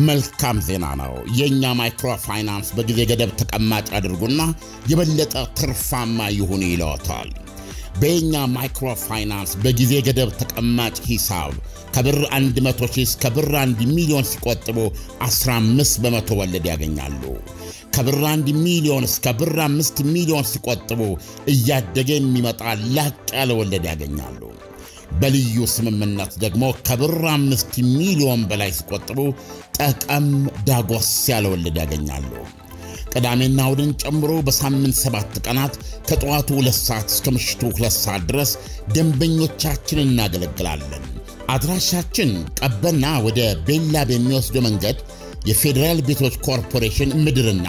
መልካም ዜና ነው። የእኛ ማይክሮፋይናንስ በጊዜ ገደብ ተቀማጭ ያድርጉና የበለጠ ትርፋማ ይሁኑ ይለዎታል። በየኛ ማይክሮፋይናንስ በጊዜ ገደብ ተቀማጭ ሂሳብ ከብር 100 ሺህ እስከ ብር 1 ሚሊዮን ሲቆጥቡ 15 በመቶ ወለድ ያገኛሉ። ከብር 1 ሚሊዮን እስከ ብር 5 ሚሊዮን ሲቆጥቡ እያደገ የሚመጣ ላቅ ያለ ወለድ ያገኛሉ። በልዩ ስምምነት ደግሞ ከብር 5 ሚሊዮን በላይ ሲቆጥቡ ጠቀም ዳጎስ ያለ ወለድ ያገኛሉ። ቅዳሜና እሁድን ጨምሮ በሳምንት ሰባት ቀናት ከጠዋቱ ሁለት ሰዓት እስከ ምሽቱ ሁለት ሰዓት ድረስ ደንበኞቻችንን እናገለግላለን። አድራሻችን ቀበና ወደ ቤላ በሚወስደው መንገድ የፌዴራል ቤቶች ኮርፖሬሽን ምድርና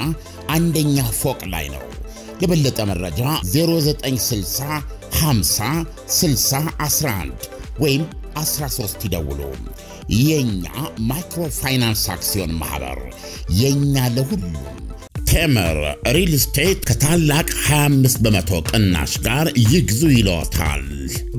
አንደኛ ፎቅ ላይ ነው። የበለጠ መረጃ 0960 50 60 11 ወይም 13 ይደውሉ። የእኛ ማይክሮፋይናንስ አክሲዮን ማኅበር የእኛ ለሁሉም ቴምር ሪል ስቴት ከታላቅ 25 በመቶ ቅናሽ ጋር ይግዙ ይለዎታል።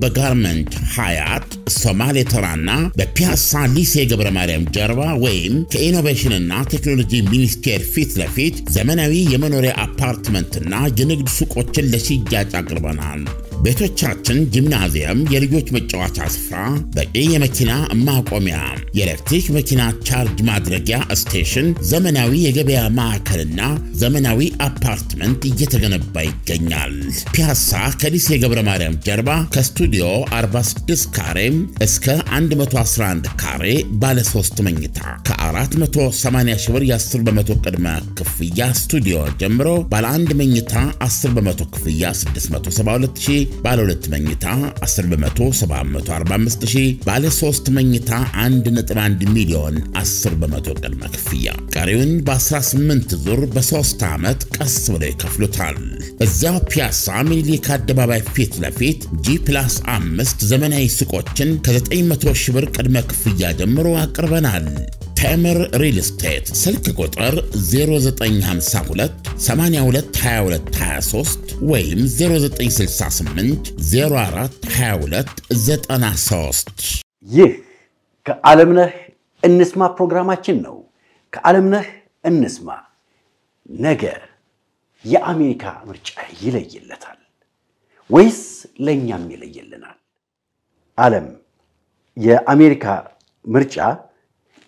በጋርመንት ሀያት ሶማሌ ተራና በፒያሳ ሊሴ ገብረ ማርያም ጀርባ ወይም ከኢኖቬሽንና ቴክኖሎጂ ሚኒስቴር ፊት ለፊት ዘመናዊ የመኖሪያ አፓርትመንትና የንግድ ሱቆችን ለሽያጭ አቅርበናል። ቤቶቻችን ጂምናዚየም፣ የልጆች መጫወቻ ስፍራ፣ በቂ የመኪና ማቆሚያ፣ የኤሌክትሪክ መኪና ቻርጅ ማድረጊያ station፣ ዘመናዊ የገበያ ማዕከልና ዘመናዊ አፓርትመንት እየተገነባ ይገኛል። ፒያሳ ከሊሴ ገብረ ማርያም ጀርባ ከስቱዲዮ 46 ካሬ እስከ 111 ካሬ ባለ 3 መኝታ ከ480 ሺህ ብር የ10 በመቶ ቅድመ ክፍያ ስቱዲዮ ጀምሮ ባለ 1 መኝታ 10 በመቶ ክፍያ 672 ሺህ ባለ 2 መኝታ 10 በመቶ 745 ሺህ ባለ 3 መኝታ 1.1 ሚሊዮን 10 በመቶ ቅድመ ክፍያ ቀሪውን በ18 ዙር በ3 ዓመት ቀስ ብለው ይከፍሉታል። እዚያው ፒያሳ ሚኒሊክ አደባባይ ፊት ለፊት G plus አምስት ዘመናዊ ሱቆችን ከ900 ሺህ ብር ቅድመ ክፍያ ጀምሮ አቅርበናል። ቴምር ሪል ስቴት ስልክ ቁጥር 0952 822223 ወይም 0968 0422 93 ይህ ከዓለምነህ እንስማ ፕሮግራማችን ነው። ከዓለምነህ እንስማ ነገ የአሜሪካ ምርጫ ይለይለታል ወይስ ለእኛም ይለይልናል? ዓለም የአሜሪካ ምርጫ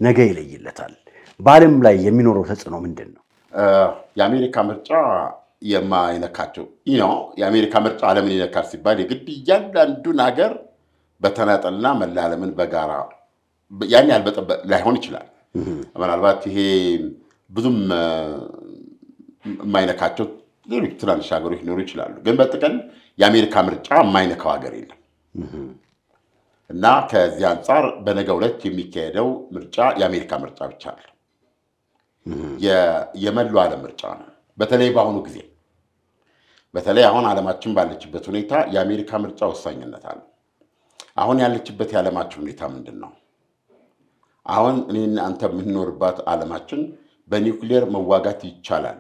ነገ ይለይለታል። በዓለም ላይ የሚኖረው ተጽዕኖ ምንድን ነው? የአሜሪካ ምርጫ የማይነካቸው ነው። የአሜሪካ ምርጫ ዓለምን ይነካል ሲባል የግድ እያንዳንዱን ሀገር በተናጠልና መላ ዓለምን በጋራ ያን ያህል በጠበቅ ላይሆን ይችላል። ምናልባት ይሄ ብዙም የማይነካቸው ሌሎች ትናንሽ ሀገሮች ሊኖሩ ይችላሉ። ግን በጥቅል የአሜሪካ ምርጫ የማይነካው ሀገር የለም እና ከዚህ አንጻር በነገው ዕለት የሚካሄደው ምርጫ የአሜሪካ ምርጫ ብቻ አለ የመላው ዓለም ምርጫ ነው። በተለይ በአሁኑ ጊዜ በተለይ አሁን ዓለማችን ባለችበት ሁኔታ የአሜሪካ ምርጫ ወሳኝነት አለ። አሁን ያለችበት የዓለማችን ሁኔታ ምንድን ነው? አሁን እኔና አንተ የምንኖርባት ዓለማችን በኒውክሌር መዋጋት ይቻላል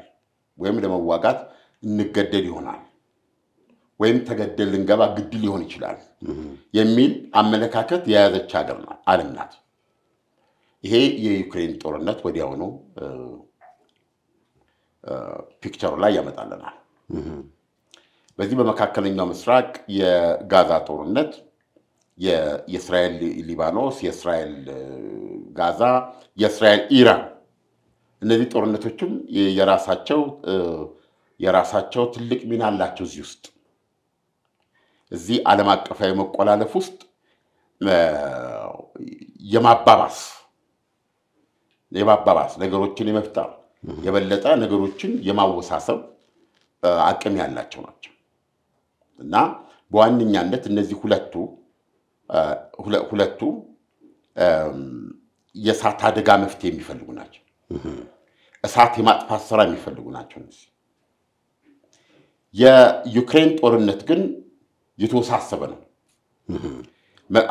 ወይም ለመዋጋት እንገደድ ይሆናል ወይም ተገደል ልንገባ ግድ ሊሆን ይችላል የሚል አመለካከት የያዘች ሀገር ዓለም ናት። ይሄ የዩክሬን ጦርነት ወዲያውኑ ፒክቸሩ ላይ ያመጣልናል። በዚህ በመካከለኛው ምስራቅ የጋዛ ጦርነት፣ የእስራኤል ሊባኖስ፣ የእስራኤል ጋዛ፣ የእስራኤል ኢራን እነዚህ ጦርነቶችም የራሳቸው የራሳቸው ትልቅ ሚና አላቸው። እዚህ ውስጥ እዚህ ዓለም አቀፋዊ መቆላለፍ ውስጥ የማባባስ የማባባስ ነገሮችን የመፍጠር የበለጠ ነገሮችን የማወሳሰብ አቅም ያላቸው ናቸው እና በዋነኛነት እነዚህ ሁለቱ ሁለቱ የእሳት አደጋ መፍትሄ የሚፈልጉ ናቸው። እሳት የማጥፋት ስራ የሚፈልጉ ናቸው። የዩክሬን ጦርነት ግን የተወሳሰበ ነው።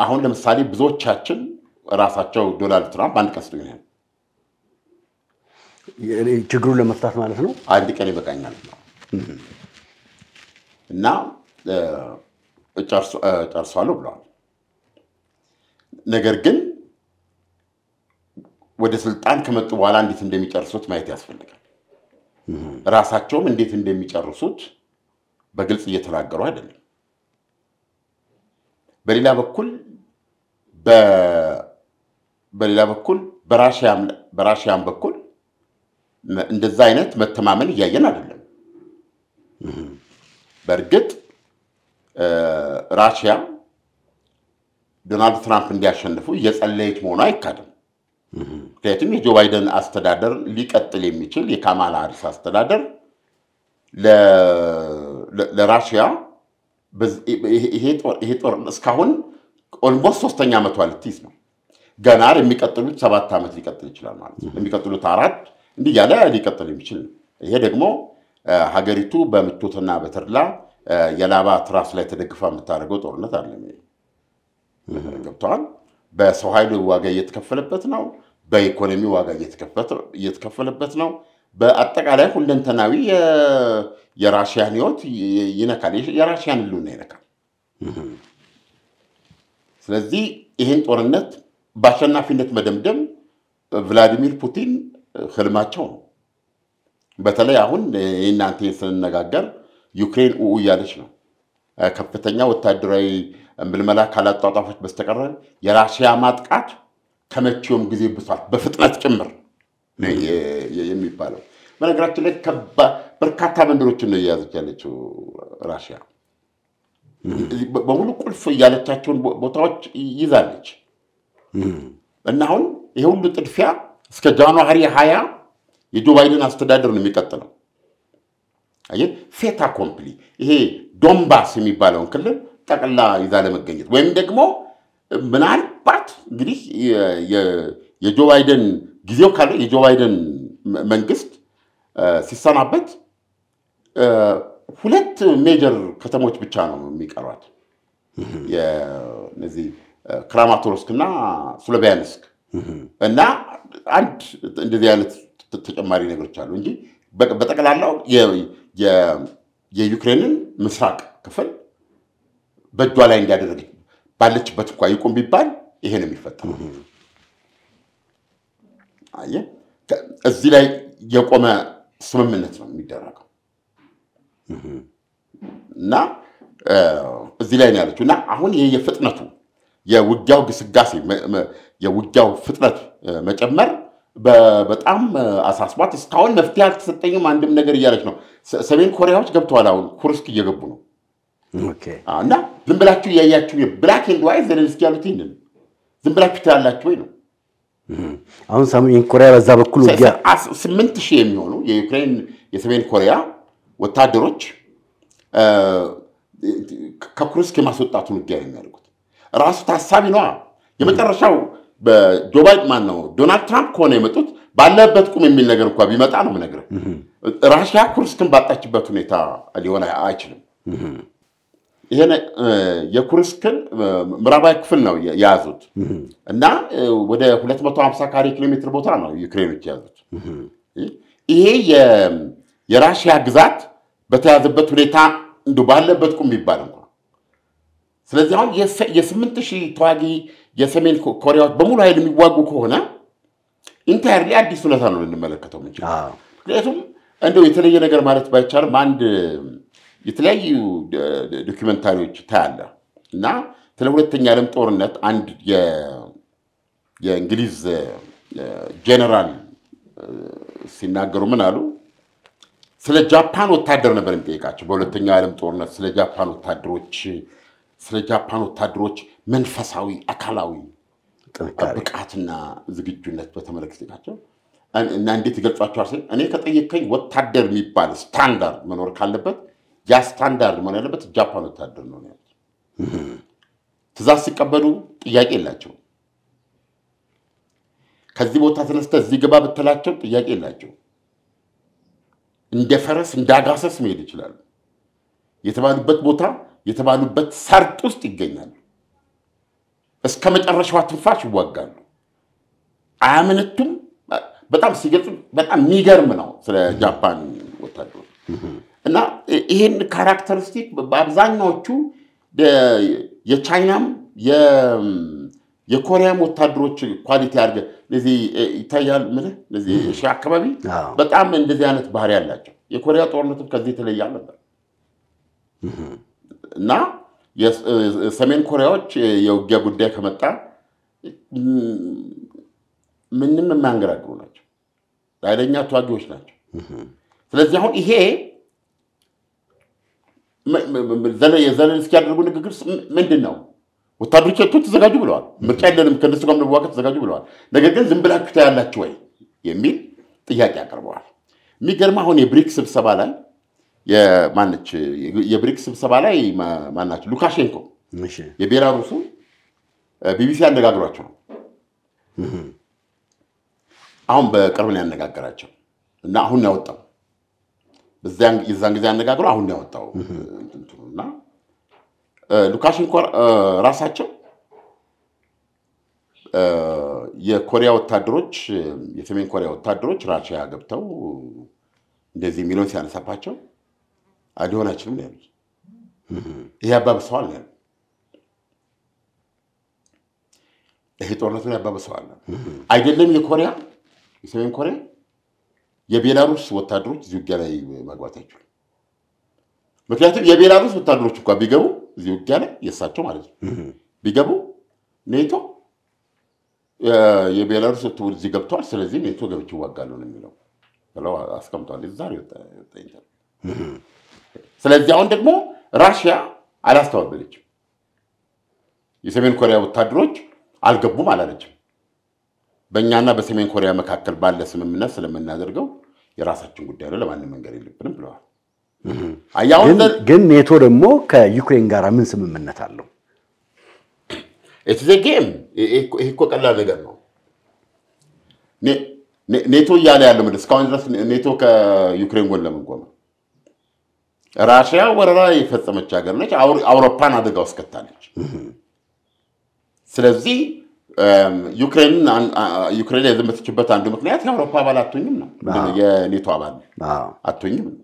አሁን ለምሳሌ ብዙዎቻችን ራሳቸው ዶናልድ ትራምፕ አንድ ቀን ችግሩን ለመፍታት ማለት ነው። አንድ ቀን ይበቃኛል እና ጨርሷለሁ ብለዋል። ነገር ግን ወደ ስልጣን ከመጡ በኋላ እንዴት እንደሚጨርሱት ማየት ያስፈልጋል። ራሳቸውም እንዴት እንደሚጨርሱት በግልጽ እየተናገሩ አይደለም። በሌላ በኩል በሌላ በኩል በራሽያም በኩል እንደዛ አይነት መተማመን እያየን አይደለም። በእርግጥ ራሽያ ዶናልድ ትራምፕ እንዲያሸንፉ እየጸለየች መሆኑ አይካድም። ምክንያቱም የጆ ባይደን አስተዳደር ሊቀጥል የሚችል የካማላ ሃሪስ አስተዳደር ለራሽያ ይሄ ጦር እስካሁን almost ሶስተኛ ዓመቷ ልትይዝ ነው። ገና የሚቀጥሉት ሰባት ዓመት ሊቀጥል ይችላል ማለት ነው። የሚቀጥሉት አራት እንዲህ እያለ ሊቀጥል የሚችል ነው። ይሄ ደግሞ ሀገሪቱ በምቾትና በተድላ የላባ ትራስ ላይ ተደግፋ የምታደርገው ጦርነት አለ። ገብተዋል። በሰው ኃይል ዋጋ እየተከፈለበት ነው። በኢኮኖሚ ዋጋ እየተከፈለበት ነው። በአጠቃላይ ሁለንተናዊ የራሽያን ሕይወት ይነካል። የራሽያን ሕልውና ይነካል። ስለዚህ ይህን ጦርነት በአሸናፊነት መደምደም ቭላዲሚር ፑቲን ህልማቸው ነው። በተለይ አሁን እናንተ ስንነጋገር ዩክሬን ኡ እያለች ነው። ከፍተኛ ወታደራዊ ምልመላ ካላጧጧፎች በስተቀረ የራሽያ ማጥቃት ከመቼውም ጊዜ ብሷል፣ በፍጥነት ጭምር የሚባለው። በነገራችን ላይ በርካታ መንደሮችን ነው እየያዘች ያለችው ራሽያ። በሙሉ ቁልፍ የምትላቸውን ቦታዎች ይዛለች እና አሁን ይህ ሁሉ ጥድፊያ እስከ ጃንዋሪ ሀያ የጆ ባይደን አስተዳደር ነው የሚቀጥለው። አየህ? fait accompli። ይሄ ዶንባስ የሚባለውን ክልል ጠቅልላ ይዛ ለመገኘት ወይም ደግሞ ምናልባት እንግዲህ የጆ ባይደን ጊዜው ካለ የጆ ባይደን መንግስት ሲሰናበት ሁለት major ከተሞች ብቻ ነው የሚቀሯት። እነዚህ ክራማቶርስክ እና ስሎቪያንስክ እና አንድ እንደዚህ አይነት ተጨማሪ ነገሮች አሉ እንጂ በጠቅላላው የዩክሬንን ምስራቅ ክፍል በእጇ ላይ እንዳደረገች ባለችበት እንኳ ይቁም ቢባል ይሄ ነው የሚፈጠረው። እዚህ ላይ የቆመ ስምምነት ነው የሚደረገው። እና እዚህ ላይ ነው ያለችው። እና አሁን ይሄ የፍጥነቱ የውጊያው ግስጋሴ የውጊያው ፍጥነት መጨመር በጣም አሳስቧት እስካሁን መፍትሄ አልተሰጠኝም አንድም ነገር እያለች ነው። ሰሜን ኮሪያዎች ገብተዋል። አሁን ኩርስክ እየገቡ ነው እና ዝም ብላችሁ እያያችሁ black and white ዘለንስኪ ያሉት ይህንን ዝም ብላችሁ ትላላችሁ ወይ ነው። አሁን ሰሜን ኮሪያ በዛ በኩል ውጊያ ስምንት ሺህ የሚሆኑ የዩክሬን የሰሜን ኮሪያ ወታደሮች ከኩርስክ የማስወጣቱን ውጊያ ነው የሚያደርጉት። ራሱ ታሳቢ ነዋ። የመጨረሻው በጆ ባይደን ማን ነው ዶናልድ ትራምፕ ከሆነ የመጡት ባለበት ቁም የሚል ነገር እንኳ ቢመጣ ነው የምነግርህ። ራሽያ ኩርስክን ባጣችበት ሁኔታ ሊሆን አይችልም። ይሄ የኩርስክን ምዕራባዊ ክፍል ነው የያዙት እና ወደ 250 ካሬ ኪሎ ሜትር ቦታ ነው ዩክሬኖች የያዙት። ይሄ የራሽያ ግዛት በተያዘበት ሁኔታ እንዲ ባለበት ቁም ቢባል እንኳ ስለዚህ አሁን የስምንት ሺህ ተዋጊ የሰሜን ኮሪያዎች በሙሉ ኃይል የሚዋጉ ከሆነ entirely አዲስ ሁኔታ ነው ልንመለከተው ምንችል። ምክንያቱም እንደው የተለየ ነገር ማለት ባይቻልም አንድ የተለያዩ ዶኪመንታሪዎች ታያለ እና ስለ ሁለተኛ ዓለም ጦርነት አንድ የእንግሊዝ ጄኔራል ሲናገሩ ምን አሉ? ስለ ጃፓን ወታደር ነበር የሚጠይቃቸው። በሁለተኛው ዓለም ጦርነት ስለ ጃፓን ወታደሮች ስለ ጃፓን ወታደሮች መንፈሳዊ፣ አካላዊ ብቃትና ዝግጁነት በተመለከታቸው እና እንዴት ይገልጿቸዋል ስል እኔ ከጠየቀኝ ወታደር የሚባል ስታንዳርድ መኖር ካለበት ያ ስታንዳርድ መሆን ያለበት ጃፓን ወታደር ነው ያሉት። ትእዛዝ ሲቀበሉ ጥያቄ የላቸው። ከዚህ ቦታ ተነስተህ እዚህ ግባ ብትላቸው ጥያቄ የላቸው። እንደ ፈረስ እንደ አጋሰስ መሄድ ይችላሉ። የተባሉበት ቦታ የተባሉበት ሰርጥ ውስጥ ይገኛሉ። እስከ መጨረሻዋ ትንፋሽ ይዋጋሉ። አያመነቱም። በጣም ሲገልጹ በጣም የሚገርም ነው ስለ ጃፓን ወታደሮች እና ይህን characteristic በአብዛኛዎቹ የቻይናም የኮሪያም ወታደሮች quality አድርገህ እነዚህ እ፣ ይታያል ምልህ እነዚህ ሺ አካባቢ በጣም እንደዚህ አይነት ባህሪ ያላቸው የኮሪያ ጦርነትም ከዚህ የተለየ አልነበር እና ሰሜን ኮሪያዎች የውጊያ ጉዳይ ከመጣ ምንም የማያንገራግሩ ናቸው። ኃይለኛ ተዋጊዎች ናቸው። ስለዚህ አሁን ይሄ የዘለንስኪ ያደረጉ ንግግር ምንድን ነው? ወታደሮቻቸው ተዘጋጁ ብለዋል። ምርጫ የለንም ከእነሱ ጋር ለመዋጋት ተዘጋጁ ብለዋል። ነገር ግን ዝም ብላችሁ ታያላችሁ ወይ የሚል ጥያቄ አቅርበዋል። የሚገርም አሁን የብሪክስ ስብሰባ ላይ የማነች የብሪክስ ስብሰባ ላይ ማናቸው ሉካሼንኮ የቤላሩሱ ቢቢሲ ያነጋግሯቸው ነው። አሁን በቅርብ ነው ያነጋገራቸው እና አሁን ነው ያወጣው። የዛን ጊዜ ያነጋግረው አሁን ነው ያወጣው እና ሉካሼንኮ ራሳቸው የኮሪያ ወታደሮች የሰሜን ኮሪያ ወታደሮች ራሽያ ገብተው እንደዚህ የሚለውን ሲያነሳባቸው "አ፣ ሊሆን አይችልም ነው ያሉት። ይሄ ያባብሰዋል ነው ይሄ ጦርነቱን ያባብሰዋል። አይደለም የኮሪያ የሰሜን ኮሪያ የቤላሩስ ወታደሮች እዚህ ውጊያ ላይ መግባት አይችሉም። ምክንያቱም የቤላሩስ ወታደሮች እንኳ ቢገቡ እዚህ ውጊያ ላይ የእሳቸው ማለት ነው ቢገቡ ኔቶ የቤላሩስ ወታደሮች እዚህ ገብተዋል፣ ስለዚህ ኔቶ ገብቼ እዋጋለሁ ነው የሚለው ብለው አስቀምጠዋል። ዛሬ ወጣ ስለዚህ አሁን ደግሞ ራሽያ አላስተባበለችም። የሰሜን ኮሪያ ወታደሮች አልገቡም አላለችም። በእኛና በሰሜን ኮሪያ መካከል ባለ ስምምነት ስለምናደርገው የራሳችን ጉዳይ ነው፣ ለማንም መንገድ የለብንም ብለዋል። ግን ኔቶ ደግሞ ከዩክሬን ጋር ምን ስምምነት አለው? የተዘጌም ይሄ እኮ ቀላል ነገር ነው። ኔቶ እያለ ያለው ምንድን እስካሁን ድረስ ኔቶ ከዩክሬን ጎን ለምን ቆመ? ራሽያ ወረራ የፈጸመች ሀገር ነች። አውሮ- አውሮፓን አደጋ ውስጥ ከታለች። ስለዚህ ዩክሬን የዘመተችበት አንዱ ምክንያት የአውሮፓ አባል አትሆኝም ነው፣? የኔቶ አባል አትሆኝም ነው።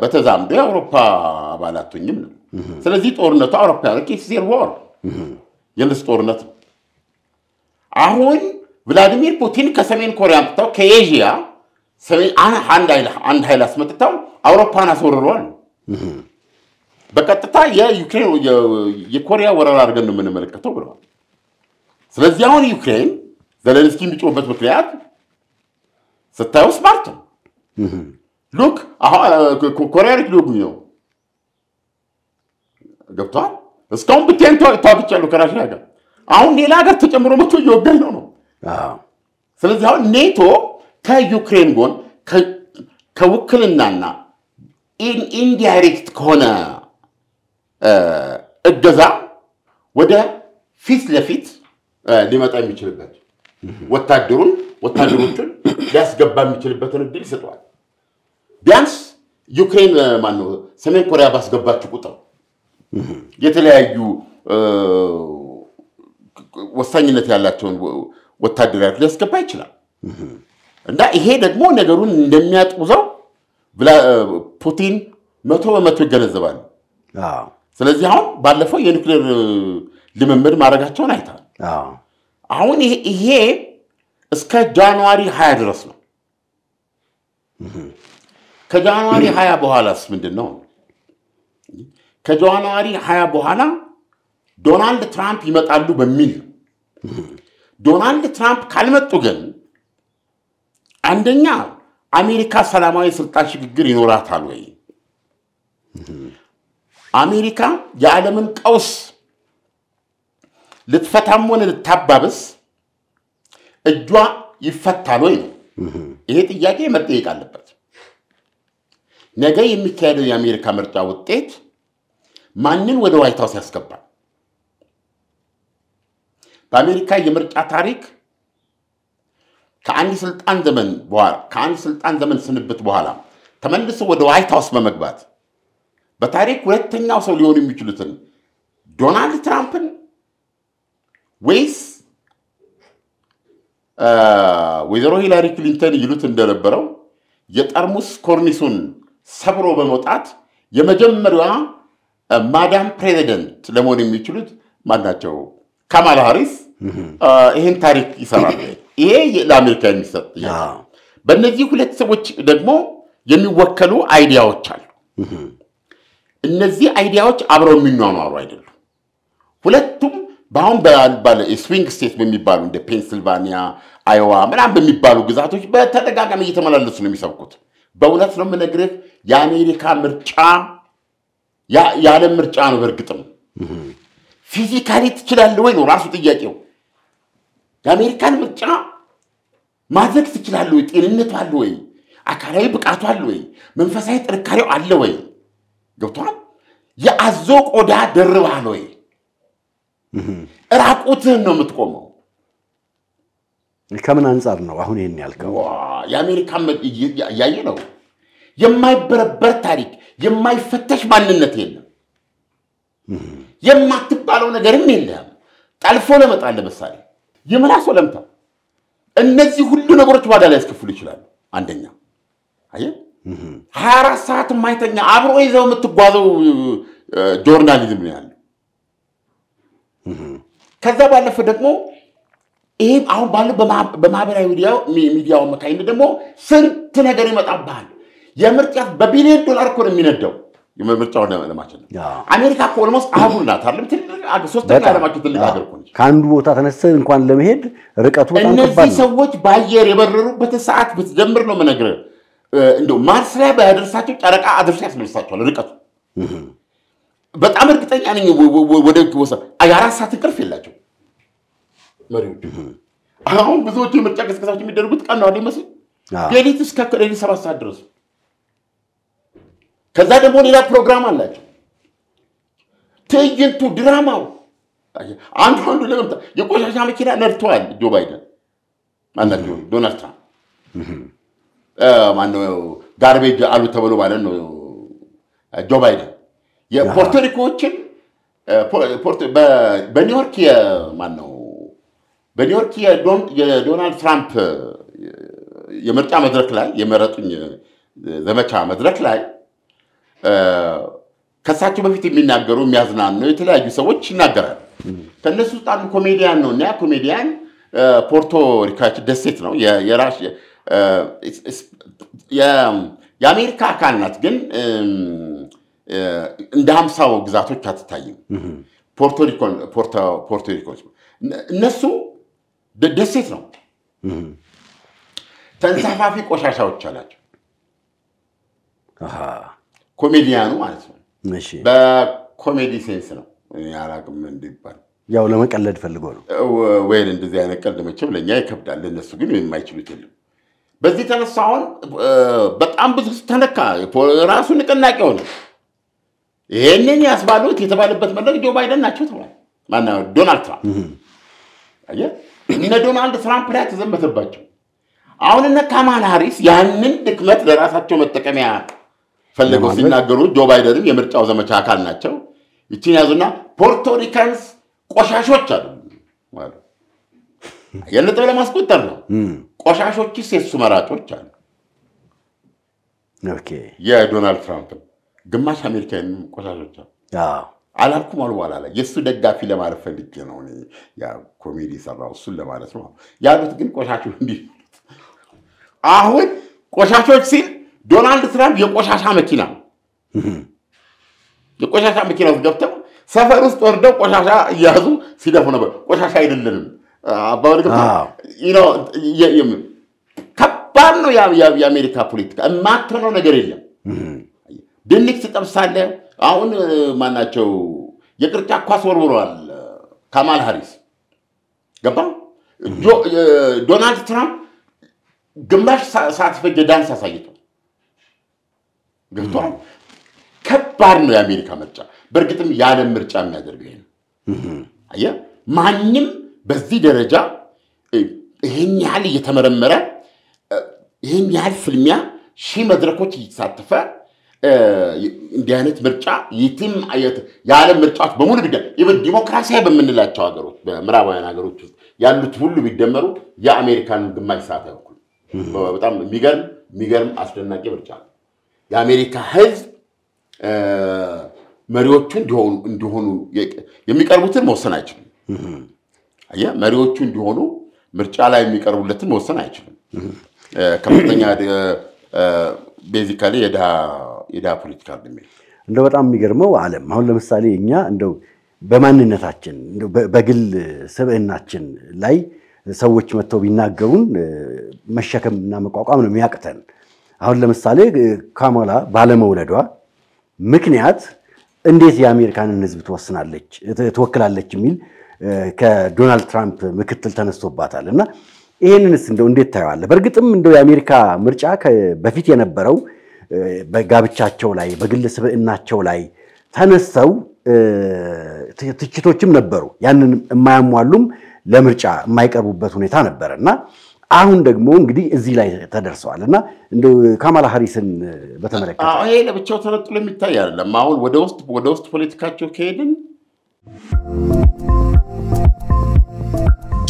በተዛምዶ የአውሮፓ አባል አትሆኝም ነው። ስለዚህ ጦርነቱ አውሮፓውያኖች their war የነሱ ጦርነት ነው። አሁን ቭላዲሚር ፑቲን ከሰሜን ኮሪያ አምጥተው ከኤዥያ ሰሜን- አንድ ኃይል አንድ ኃይል አስመጥተው አውሮፓን አስወርረዋል። በቀጥታ የዩክሬን የኮሪያ ወረራ አድርገን ነው የምንመለከተው ብለዋል። ስለዚህ አሁን ዩክሬን ዘለንስኪ የሚጮህበት ምክንያት ስታየው smart ነው። look ኮሪያኖች ሊወጉኝ ነው ገብተዋል። እስካሁን ብቻዬን ተዋ- ተዋግቻለሁ ከራሽያ ጋር። አሁን ሌላ ሀገር ተጨምሮ መጥቶ እየወጋኝ ነው ነው። አዎ ስለዚህ አሁን ኔቶ ከዩክሬን ጎን ከውክልናና in- indirect ከሆነ እገዛ ወደ ፊት ለፊት ሊመጣ የሚችልበት ወታደሩን ወታደሮቹን ሊያስገባ የሚችልበትን እድል ይሰጠዋል። ቢያንስ ዩክሬን ማነው ሰሜን ኮሪያ ባስገባችው ቁጥር የተለያዩ ወሳኝነት ያላቸውን ወታደራዊ ሊያስገባ ይችላል እና ይሄ ደግሞ ነገሩን እንደሚያጥቁዘው ብላ- እ፣ ፑቲን መቶ በመቶ ይገነዘባሉ። አዎ ስለዚህ አሁን ባለፈው የኒውክሌር ልምምድ ማድረጋቸውን አይተዋል። አዎ አሁን ይሄ እስከ ጃንዋሪ 20 ድረስ ነው። ከጃንዋሪ 20 በኋላስ ምንድን ነው? ከጃንዋሪ 20 በኋላ ዶናልድ ትራምፕ ይመጣሉ በሚል ነው። ዶናልድ ትራምፕ ካልመጡ ግን አንደኛ አሜሪካ ሰላማዊ ስልጣን ሽግግር ይኖራታል ወይ? አሜሪካ የዓለምን ቀውስ ልትፈታም ሆነ ልታባብስ እጇ ይፈታል ወይ ነው። ይሄ ጥያቄ መጠየቅ አለበት። ነገ የሚካሄደው የአሜሪካ ምርጫ ውጤት ማንን ወደ ዋይት ሀውስ ያስገባል? በአሜሪካ የምርጫ ታሪክ ከአንድ ስልጣን ዘመን በኋላ ከአንድ ስልጣን ዘመን ስንብት በኋላ ተመልሶ ወደ ዋይት ሀውስ በመግባት በታሪክ ሁለተኛው ሰው ሊሆኑ የሚችሉትን ዶናልድ ትራምፕን ወይስ ወይዘሮ ሂላሪ ክሊንተን ይሉት እንደነበረው የጠርሙስ ኮርኒሱን ሰብሮ በመውጣት የመጀመሪያዋ Madam President ለመሆን የሚችሉት ማናቸው? ካማላ ሃሪስ ይህን ታሪክ ይሰራል? ይሄ ለአሜሪካ የሚሰጥ ጥያቄ በእነዚህ ሁለት ሰዎች ደግሞ የሚወከሉ idea ዎች አሉ። እነዚህ idea ዎች አብረው የሚኗኗሩ አይደሉም። ሁለቱም በአሁን ባለ swing state በሚባሉ እንደ ፔንስልቫኒያ፣ አይዋ ምናምን በሚባሉ ግዛቶች በተደጋጋሚ እየተመላለሱ ነው የሚሰብኩት። በእውነት ነው የምነግርህ የአሜሪካ ምርጫ የዓለም ምርጫ ነው። በእርግጥም ፊዚካሊ ትችላለህ ወይ ነው ራሱ ጥያቄው። የአሜሪካን ምርጫ ማድረግ ትችላለህ ወይ? ጤንነቱ አለ ወይ? አካላዊ ብቃቱ አለ ወይ? መንፈሳዊ ጥንካሬው አለ ወይ? ገብቶሃል? የአዞ ቆዳ ደርባል ወይ? ራቁትህን ነው የምትቆመው። ከምን አንጻር ነው አሁን ይህን ያልከው? የአሜሪካን እያየ ነው። የማይበረበር ታሪክ፣ የማይፈተሽ ማንነት የለም። የማትባለው ነገርም የለም። ጠልፎ ለመጣል ለምሳሌ የምላስ ወለምታ፣ እነዚህ ሁሉ ነገሮች ዋጋ ላይ ያስከፍሉ ይችላሉ። አንደኛ አየህ፣ ሀያ አራት ሰዓት የማይተኛ አብሮ ይዘው የምትጓዘው ጆርናሊዝም ነው ያለው። ከዛ ባለፈ ደግሞ ይሄ አሁን በማ- በማህበራዊ ሚዲያው አማካኝነት ደግሞ ስንት ነገር ይመጣብሃል። የምርጫ በቢሊዮን ዶላር እኮ ነው የሚነዳው የምርጫውን ለ- ለማሸነፍ። አዎ። አሜሪካ እኮ almost አህጉር ናት አይደለም? ሶስተኛ ዓለማችን ትልቅ ሀገር እኮ ነች። ከአንዱ ቦታ ተነስተህ እንኳን ለመሄድ ርቀቱ በጣም እነዚህ ሰዎች በአየር የበረሩበትን ሰዓት ብትጀምር ነው የምነግርህ። እንደው ማርስ ላይ ባያደርሳቸው ጨረቃ አድርሶ ያስመልሳቸዋል ርቀቱ። በጣም እርግጠኛ ነኝ። ወደ ወሰ የአራት ሰዓት እንቅልፍ የላቸው መሪዎቹ። አሁን ብዙዎቹ የምርጫ ቅስቀሳዎች የሚደረጉት ቀን ነው አይደል ይመስል ሌሊት እስከ ሌሊት ሰባት ሰዓት ድረስ። ከዛ ደግሞ ሌላ ፕሮግራም አላቸው። ትዕይንቱ፣ ድራማው። አንዱ አንዱ ለመምጣ የቆሻሻ መኪና ነድተዋል። ጆ ባይደን ማናቸው ዶናልድ ትራምፕ። ማነው? ጋርቤጅ አሉ ተብሎ ማለት ነው። ጆ ባይደን። የፖርቶሪኮዎችን በኒውዮርክ ማነው? በኒውዮርክ የዶናልድ ትራምፕ የምርጫ መድረክ ላይ የመረጡኝ ዘመቻ መድረክ ላይ ከእሳቸው በፊት የሚናገሩ የሚያዝናኑ የተለያዩ ሰዎች ይናገራሉ። ከእነሱ ውስጥ አንዱ ኮሜዲያን ነው እና ኮሜዲያን ፖርቶ ሪካች ደሴት ነው የአሜሪካ አካል ናት፣ ግን እንደ ሀምሳው ግዛቶች አትታይም። ፖርቶሪኮች እነ- እነሱ ደሴት ነው። ተንሳፋፊ ቆሻሻዎች አላቸው። ኮሜዲያኑ ማለት ነው። እሺ። በ comedy sense ነው አላቅም እንዲባል ያው ለመቀለድ ፈልጎ ነው። ወይን እንደዚህ አይነት ቀልድ መቼም ለእኛ ይከብዳል፣ ለእነሱ ግን የማይችሉት የለም። በዚህ የተነሳ አሁን በጣም ብዙ ተነካ፣ ራሱ ንቅናቄ ሆነ። ይህንን ያስባሉት የተባለበት መድረክ ጆ ባይደን ናቸው ተባለ። ማነው ዶናልድ ትራምፕ አየህ፣ እነ ዶናልድ ትራምፕ ላይ ተዘመተባቸው። አሁን እነ ካማላ ሃሪስ ያንን ድክመት ለራሳቸው መጠቀሚያ ፈለገው? ሲናገሩ ጆ ባይደንም የምርጫው ዘመቻ አካል ናቸው። ይችን ያዙና ፖርቶሪካንስ ቆሻሾች አሉ ማለት የነጥብ ለማስቆጠር ነው። ቆሻሾችስ የሱ መራጮች አሉ። ኦኬ። የዶናልድ ትራምፕ ግማሽ አሜሪካን ቆሻሾች አሉ። አላልኩም አሉ በኋላ ላይ የእሱ ደጋፊ ለማለት ፈልጌ ነው ኮሜዲ ሰራው እሱን ለማለት ነው ያሉት። ግን ቆሻሾች እንዲህ አሁን ቆሻሾች ሲል ዶናልድ ትራምፕ የቆሻሻ መኪና ነው። የቆሻሻ መኪና ውስጥ ገብተው ሰፈር ውስጥ ወርደው ቆሻሻ እያያዙ ሲደፉ ነበር። ቆሻሻ አይደለንም ከባድ ነው የአሜሪካ ፖለቲካ። የማትሆነው ነገር የለም። ድንች ትጠብሳለህ። አሁን ማናቸው የቅርጫ ኳስ ወርውረዋል ካማል ሃሪስ ገባ። ዶናልድ ትራምፕ ግማሽ ሰዓት ፈጀ ዳንስ አሳይቷል። ገብቷል። ከባድ ነው የአሜሪካ ምርጫ። በእርግጥም የዓለም ምርጫ የሚያደርገው ይሄ ነው። አየህ ማንም በዚህ ደረጃ ይህን ያህል እየተመረመረ ይህን ያህል ፍልሚያ ሺህ መድረኮች እየተሳተፈ እንዲህ አይነት ምርጫ የትም የዓለም ምርጫዎች በሙሉ ቢደ even ዲሞክራሲያዊ በምንላቸው ሀገሮች በምዕራባውያን ሀገሮች ውስጥ ያሉት ሁሉ ቢደመሩ የአሜሪካን ግማሽ ሰዓት አይወክሉም። በጣም የሚገርም የሚገርም አስደናቂ ምርጫ ነው። የአሜሪካ ሕዝብ እ፣ መሪዎቹ እንዲሆኑ የሚቀርቡትን መወሰን አይችልም። አየህ መሪዎቹ እንዲሆኑ ምርጫ ላይ የሚቀርቡለትን መወሰን አይችልም። ከፍተኛ ቤዚካሊ የድሃ ፖለቲካ የሚል እንደው በጣም የሚገርመው ዓለም አሁን ለምሳሌ እኛ እንደው በማንነታችን በግል ስብዕናችን ላይ ሰዎች መጥተው ቢናገሩን መሸከም እና መቋቋም ነው የሚያቅተን። አሁን ለምሳሌ ካማላ ባለመውለዷ ምክንያት እንዴት የአሜሪካንን ሕዝብ ትወስናለች ትወክላለች የሚል ከዶናልድ ትራምፕ ምክትል ተነስቶባታል እና ይሄንንስ እንደው እንዴት ታየዋለህ? በእርግጥም እንደው የአሜሪካ ምርጫ በፊት የነበረው በጋብቻቸው ላይ በግል ስብዕናቸው ላይ ተነስተው ትችቶችም ነበሩ። ያንን የማያሟሉም ለምርጫ የማይቀርቡበት ሁኔታ ነበረ እና አሁን ደግሞ እንግዲህ እዚህ ላይ ተደርሰዋል እና እንደው ካማላ ሃሪስን በተመለከተ አዎ፣ ይሄ ለብቻው ተነጥሎ የሚታይ አይደለም። አሁን ወደ ውስጥ ወደ ውስጥ ፖለቲካቸው ከሄድን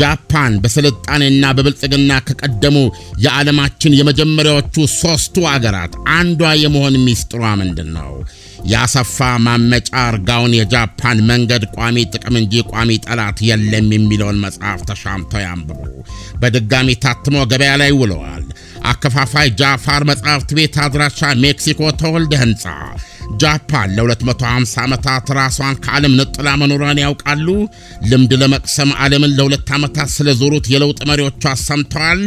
ጃፓን በስልጣኔና በብልጽግና ከቀደሙ የዓለማችን የመጀመሪያዎቹ ሦስቱ አገራት አንዷ የመሆን ሚስጥሯ ምንድን ነው? የአሰፋ ማመጫ እርጋውን የጃፓን መንገድ ቋሚ ጥቅም እንጂ ቋሚ ጠላት የለም የሚለውን መጽሐፍ ተሻምተው ያንብቡ። በድጋሚ ታትሞ ገበያ ላይ ውለዋል። አከፋፋይ ጃፋር መጽሐፍት ቤት አድራሻ ሜክሲኮ ተወልደ ሕንፃ። ጃፓን ለ250 ዓመታት ራሷን ከዓለም ነጥላ መኖሯን ያውቃሉ። ልምድ ለመቅሰም ዓለምን ለሁለት ዓመታት ስለዞሩት የለውጥ መሪዎቿ ሰምተዋል።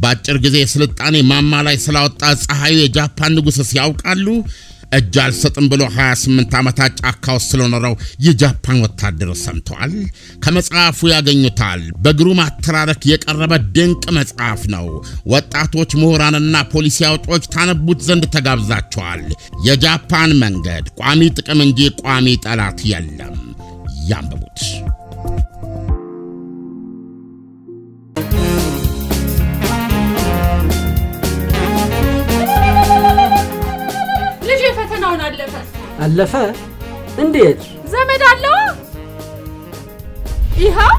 በአጭር ጊዜ የስልጣኔ ማማ ላይ ስላወጣ ፀሐዩ የጃፓን ንጉሥስ ያውቃሉ። እጅ አልሰጥም ብሎ 28 ዓመታት ጫካ ውስጥ ስለኖረው የጃፓን ወታደር ሰምተዋል። ከመጽሐፉ ያገኙታል። በግሩም አተራረክ የቀረበ ድንቅ መጽሐፍ ነው። ወጣቶች ምሁራንና ፖሊሲ አውጪዎች ታነቡት ዘንድ ተጋብዛቸዋል። የጃፓን መንገድ ቋሚ ጥቅም እንጂ ቋሚ ጠላት የለም። ያንብቡት። አለፈ።? እንዴት? ዘመድ አለው። ይኸው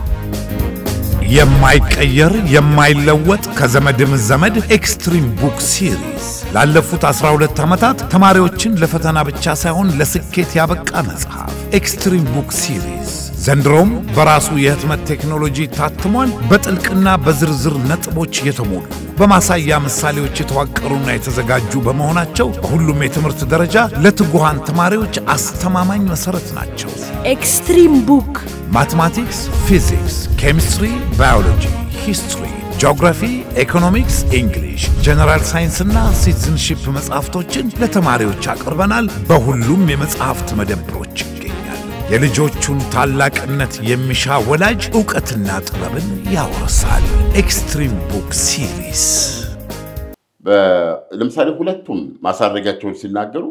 የማይቀየር የማይለወጥ ከዘመድም ዘመድ Extreme book series ላለፉት 12 ዓመታት ተማሪዎችን ለፈተና ብቻ ሳይሆን ለስኬት ያበቃ መጽሐፍ Extreme Book Series ዘንድሮም በራሱ የህትመት ቴክኖሎጂ ታትሟል። በጥልቅና በዝርዝር ነጥቦች የተሞሉ በማሳያ ምሳሌዎች የተዋቀሩና የተዘጋጁ በመሆናቸው በሁሉም የትምህርት ደረጃ ለትጉሃን ተማሪዎች አስተማማኝ መሠረት ናቸው። Extreme Book Mathematics፣ Physics፣ Chemistry፣ Biology፣ History፣ Geography፣ Economics፣ English፣ General Science ና Citizenship መጽሐፍቶችን ለተማሪዎች አቅርበናል። በሁሉም የመጽሐፍት መደብሮች የልጆቹን ታላቅነት የሚሻ ወላጅ ዕውቀትና ጥበብን ያወርሳል። Extreme Book Series ለምሳሌ ሁለቱም ማሳረጊያቸውን ሲናገሩ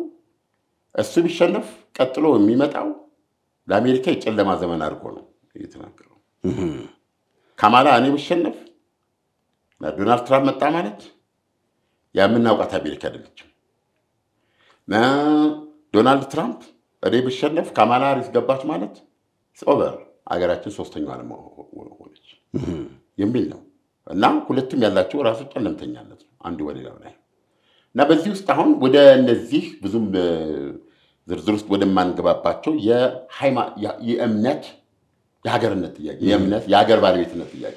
እሱ ቢሸነፍ ቀጥሎ የሚመጣው ለአሜሪካ የጨለማ ዘመን አድርጎ ነው እየተናገረው። ካማላ እኔ ብሸነፍ ዶናልድ ትራምፕ መጣ ማለት የምናውቃት አሜሪካ አይደለችም። ዶናልድ ትራምፕ እኔ ብሸነፍ ካማላ ሃሪስ ገባች ማለት over። አገራችን ሶስተኛዋ ዓለም ሆነች የሚል ነው። እና ሁለቱም ያላቸው ራሱ ጨለምተኛነት ነው አንዱ በሌላው ላይ። እና በዚህ ውስጥ አሁን ወደ እነዚህ ብዙም ዝርዝር ውስጥ ወደማንገባባቸው የእምነት የሀገርነት ጥያቄ የእምነት የሀገር ባለቤትነት ጥያቄ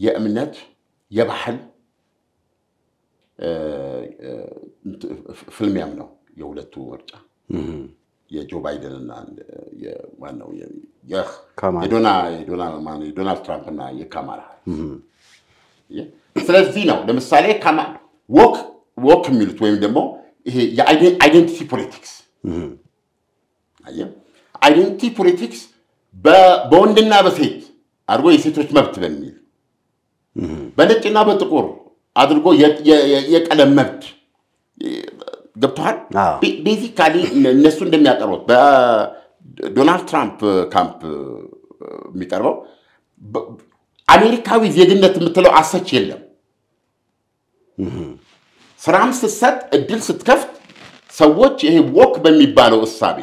የእምነት የባህል ፍልሚያም ነው የሁለቱ ምርጫ የጆ ባይደን እና ማነው ካማላ። የዶናልድ ትራምፕ እና የካማላ ስለዚህ ነው ለምሳሌ woke woke የሚሉት ወይም ደግሞ ይሄ የ identity politics identity politics በወንድና በሴት አድርጎ የሴቶች መብት በሚል በነጭና በጥቁር አድርጎ የቀለም መብት ገብተዋል። basically እነሱ እንደሚያቀርቡት በዶናልድ ትራምፕ ካምፕ የሚቀርበው አሜሪካዊ ዜግነት የምትለው አሰች የለም። ስራም ስትሰጥ እድል ስትከፍት ሰዎች ይሄ woke በሚባለው እሳቤ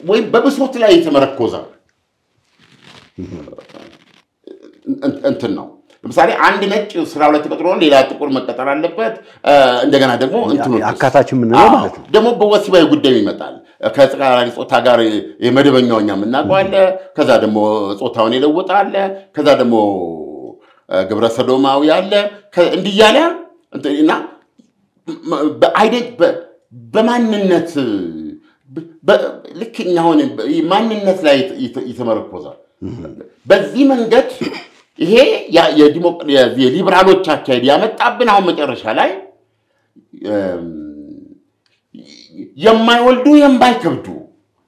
ወይም በብሶት ላይ የተመረኮዘ እን- እንትን ነው። ለምሳሌ አንድ ነጭ ስራው ላይ ተቀጥሮ ሌላ ጥቁር መቀጠር አለበት። እንደገና ደግሞ አካታች የምንለው ማለት ነው። ደግሞ በወሲባዊ ጉዳይ ይመጣል። ከተቃራኒ ጾታ ጋር የመደበኛው እኛ የምናውቀው አለ። ከዛ ደግሞ ጾታውን የለወጠ አለ። ከዛ ደግሞ ግብረ ሰዶማዊ አለ። እንዲህ እያለ እና በማንነት ልክ እኛ አሁን ማንነት ላይ የተመረኮዛል። በዚህ መንገድ ይሄ የሊበራሎች አካሄድ ያመጣብን አሁን መጨረሻ ላይ የማይወልዱ የማይከብዱ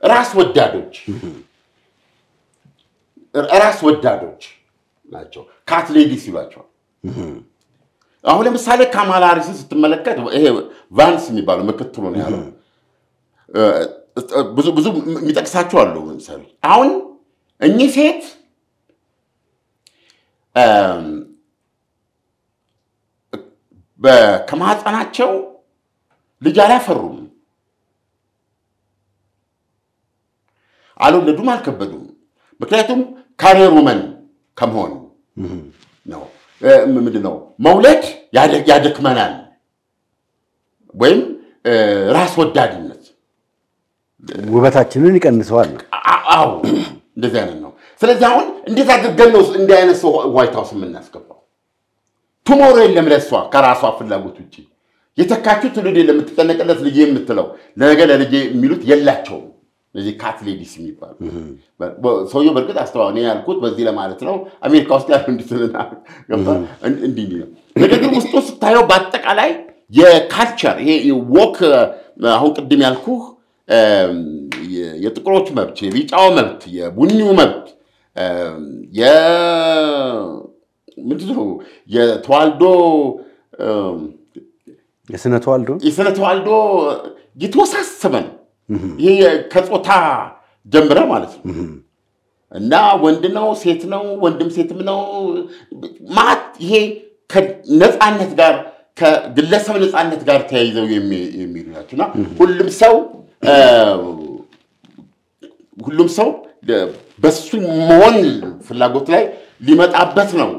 ራስ ወዳዶች ራስ ወዳዶች ናቸው። ሌዲስ ይሏቸዋል። አሁን ለምሳሌ ካማላ ሃሪስን ስትመለከት ይሄ ቫንስ የሚባለው ምክትሉ ነው ያለው ብዙ ብዙ የሚጠቅሳቸው አሉ። ለምሳሌ አሁን እኚህ ሴት ከማህፀናቸው ልጅ አላፈሩም፣ አልወለዱም፣ አልከበዱም። ምክንያቱም ውመን ከመሆን ነው። ምንድን ነው መውለድ ያደ- ያደክመናል፣ ወይም ራስ ወዳድነት ውበታችንን ይቀንሰዋል አዎ እንደዚህ አይነት ነው። ስለዚህ አሁን እንዴት አድርገን ነው እንዲህ አይነት ሰው ዋይት ሀውስ የምናስገባው? tomorrow የለም ለእሷ ከራሷ ፍላጎት ውጭ የተካችው ትውልድ ለምትጨነቅለት ልጄ የምትለው ለነገ ለልጄ የሚሉት የላቸውም። እነዚህ cat ladies የሚባሉ ሰውየው በእርግጥ አስተዋ እኔ ያልኩት በዚህ ለማለት ነው። አሜሪካ ውስጥ ያሉ እንድትልና እንዲህ ነው። ነገር ግን ውስጡ ስታየው በአጠቃላይ የ culture ይሄ woke አሁን ቅድም ያልኩህ የጥቁሮች መብት፣ የቢጫው መብት፣ የቡኒው መብት እም፣ የ- ምንድን ነው የተዋልዶ የስነ ተዋልዶ? የስነ ተዋልዶ የተወሳሰበ ነው። ይሄ ከጾታ ጀምሮ ማለት ነው። እና ወንድ ነው ሴት ነው ወንድም ሴትም ነው። ማት ይሄ ከነፃነት ጋር ከግለሰብ ነፃነት ጋር ተያይዘው የሚ- የሚሉ ናቸው። እና ሁሉም ሰው ሁሉም ሰው በሱ መሆን ፍላጎት ላይ ሊመጣበት ነው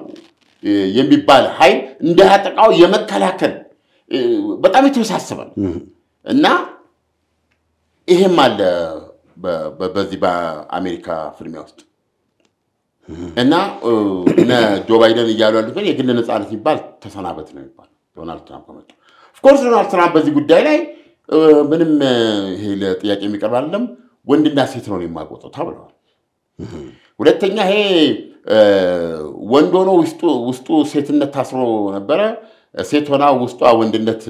የሚባል ኃይል እንዳያጠቃው የመከላከል በጣም የተወሳሰበ ነው። እና ይሄም አለ በዚህ በአሜሪካ ፍልሚያ ውስጥ። እና እነ ጆ ባይደን እያሉ ያሉት ግን የግል ነፃነት የሚባል ተሰናበት ነው የሚባል ዶናልድ ትራምፕ ከመጡ of course ዶናልድ ትራምፕ በዚህ ጉዳይ ላይ ምንም ይሄ ለጥያቄ የሚቀርብ አይደለም ወንድና ሴት ነው የማውቀው ተብለዋል። ሁለተኛ ይሄ ወንድ ሆኖ ውስጡ ሴትነት ታስሮ ነበረ፣ ሴት ሆና ውስጧ ወንድነት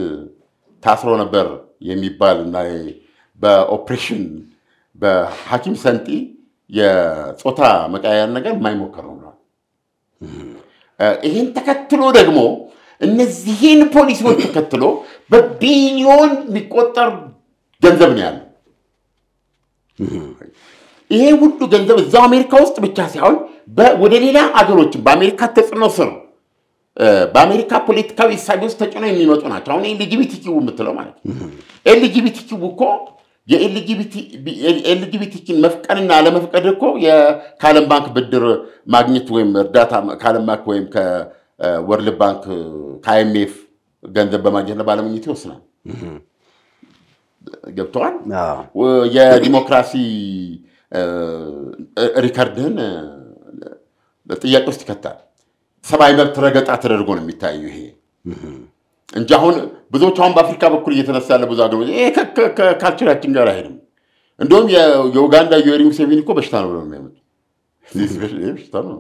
ታስሮ ነበር የሚባል እና በኦፕሬሽን በሐኪም ሰንጢ የፆታ መቀያየር ነገር የማይሞከር ነው ብለዋል። ይህን ተከትሎ ደግሞ እነዚህን ፖሊሲዎች ተከትሎ በቢሊዮን የሚቆጠር ገንዘብ ነው ያለው። ይሄ ሁሉ ገንዘብ እዛው አሜሪካ ውስጥ ብቻ ሳይሆን ወደ ሌላ አገሮችም በአሜሪካ ተጽዕኖ ስር በአሜሪካ ፖለቲካዊ እሳቤ ውስጥ ተጭነው የሚመጡ ናቸው። አሁን LGBTQ የምትለው ማለት LGBTQ እኮ የ LGBTQ ን መፍቀድና አለመፍቀድ እኮ ከዓለም ባንክ ብድር ማግኘት ወይም እርዳታ ከዓለም ባንክ ወይም ከ World Bank ከ IMF ገንዘብ በማግኘትና ባለመግኘት ይወስናል። ገብተዋል። የዲሞክራሲ record ህን ጥያቄ ውስጥ ይከታል። ሰብአዊ መብት ረገጣ ተደርጎ ነው የሚታየው ይሄ እንጂ አሁን ብዙዎቹ አሁን በአፍሪካ በኩል እየተነሳ ያለ ብዙ ከ- ከካልቸራችን ጋር አይሄድም። እንደውም የ- የኡጋንዳ ዮዌሪ ሙሴቬኒ እኮ በሽታ ነው ብለው የሚያመጡ በሽታ ነው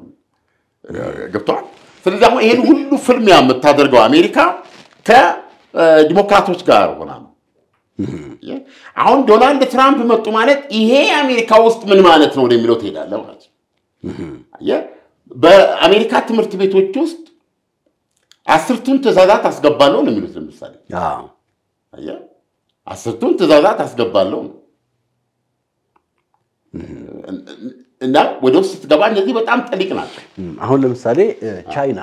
ገብተዋል። ስለዚህ አሁን ይሄን ሁሉ ፍልሚያ የምታደርገው አሜሪካ ከዲሞክራቶች ጋር ሆና ነው። አሁን ዶናልድ ትራምፕ መጡ ማለት ይሄ አሜሪካ ውስጥ ምን ማለት ነው ወደሚለው ትሄዳለህ ማለት ነው። በአሜሪካ ትምህርት ቤቶች ውስጥ አስርቱን ትእዛዛት አስገባለሁ ነው የሚሉት። ለምሳሌ አስርቱን ትእዛዛት አስገባለሁ ነው እና ወደ ውስጥ ስትገባ እነዚህ በጣም ጠሊቅ ናቸው። አሁን ለምሳሌ ቻይና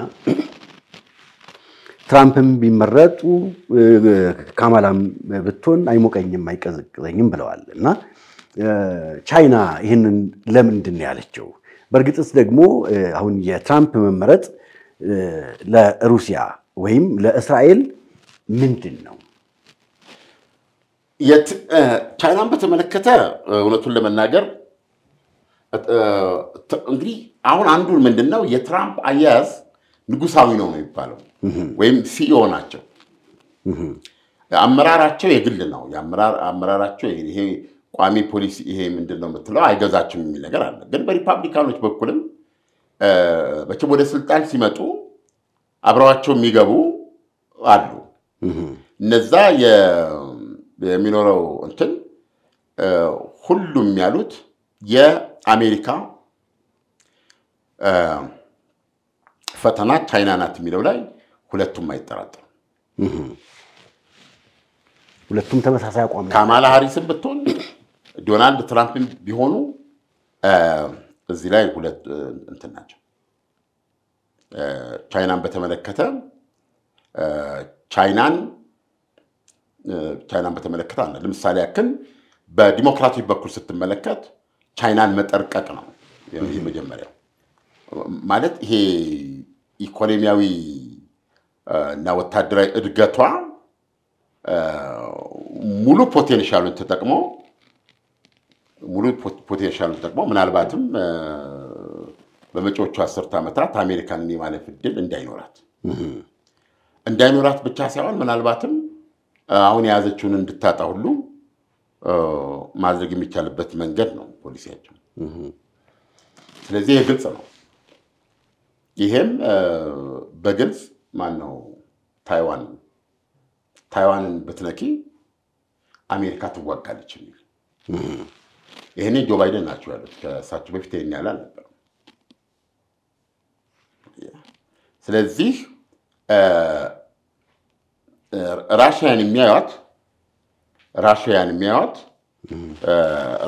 ትራምፕም ቢመረጡ ካማላም ብትሆን አይሞቀኝም አይቀዘቅዘኝም ብለዋል እና ቻይና ይህንን ለምንድን ነው ያለችው? በእርግጥስ ደግሞ አሁን የትራምፕ መመረጥ ለሩሲያ ወይም ለእስራኤል ምንድን ነው? ቻይናን በተመለከተ እውነቱን ለመናገር እንግዲህ አሁን አንዱ ምንድን ነው የትራምፕ አያያዝ ንጉሳዊ ነው ነው የሚባለው ወይም ሲኢኦ ናቸው። አመራራቸው የግል ነው። አመራራቸው ይሄ ቋሚ ፖሊሲ ይሄ ምንድን ነው የምትለው አይገዛችም የሚል ነገር አለ። ግን በሪፐብሊካኖች በኩልም መቼም ወደ ስልጣን ሲመጡ አብረዋቸው የሚገቡ አሉ። እነዛ የሚኖረው እንትን ሁሉም ያሉት የአሜሪካ ፈተና ቻይና ናት የሚለው ላይ ሁለቱም አይጠራጠሩ። ሁለቱም ተመሳሳይ አቋም ካማላ ሃሪስን ብትሆን ዶናልድ ትራምፕን ቢሆኑ እዚህ ላይ ሁለት እንትን ናቸው። ቻይናን በተመለከተ ቻይናን ቻይናን በተመለከተ አለ ለምሳሌ ያክል በዲሞክራቲክ በኩል ስትመለከት ቻይናን መጠርቀቅ ነው ይህ መጀመሪያው ማለት ይሄ ኢኮኖሚያዊ እና ወታደራዊ እድገቷ ሙሉ ፖቴንሻሉን ተጠቅሞ ሙሉ ፖቴንሻሉን ተጠቅሞ ምናልባትም በመጪዎቹ አስርተ ዓመታት አሜሪካንን የማለፍ እድል እንዳይኖራት እንዳይኖራት ብቻ ሳይሆን ምናልባትም አሁን የያዘችውን እንድታጣ ሁሉ ማድረግ የሚቻልበት መንገድ ነው ፖሊሲያቸው። ስለዚህ ይህ ግልጽ ነው። ይሄም በግልጽ ማን ነው ታይዋን ታይዋንን ብትነኪ አሜሪካ ትዋጋለች የሚል ይህኔ ጆ ባይደን ናቸው ያሉት። ከእሳቸው በፊት ይሄን ያለ አልነበረም። ስለዚህ ራሽያን የሚያዩት ራሽያን የሚያዩት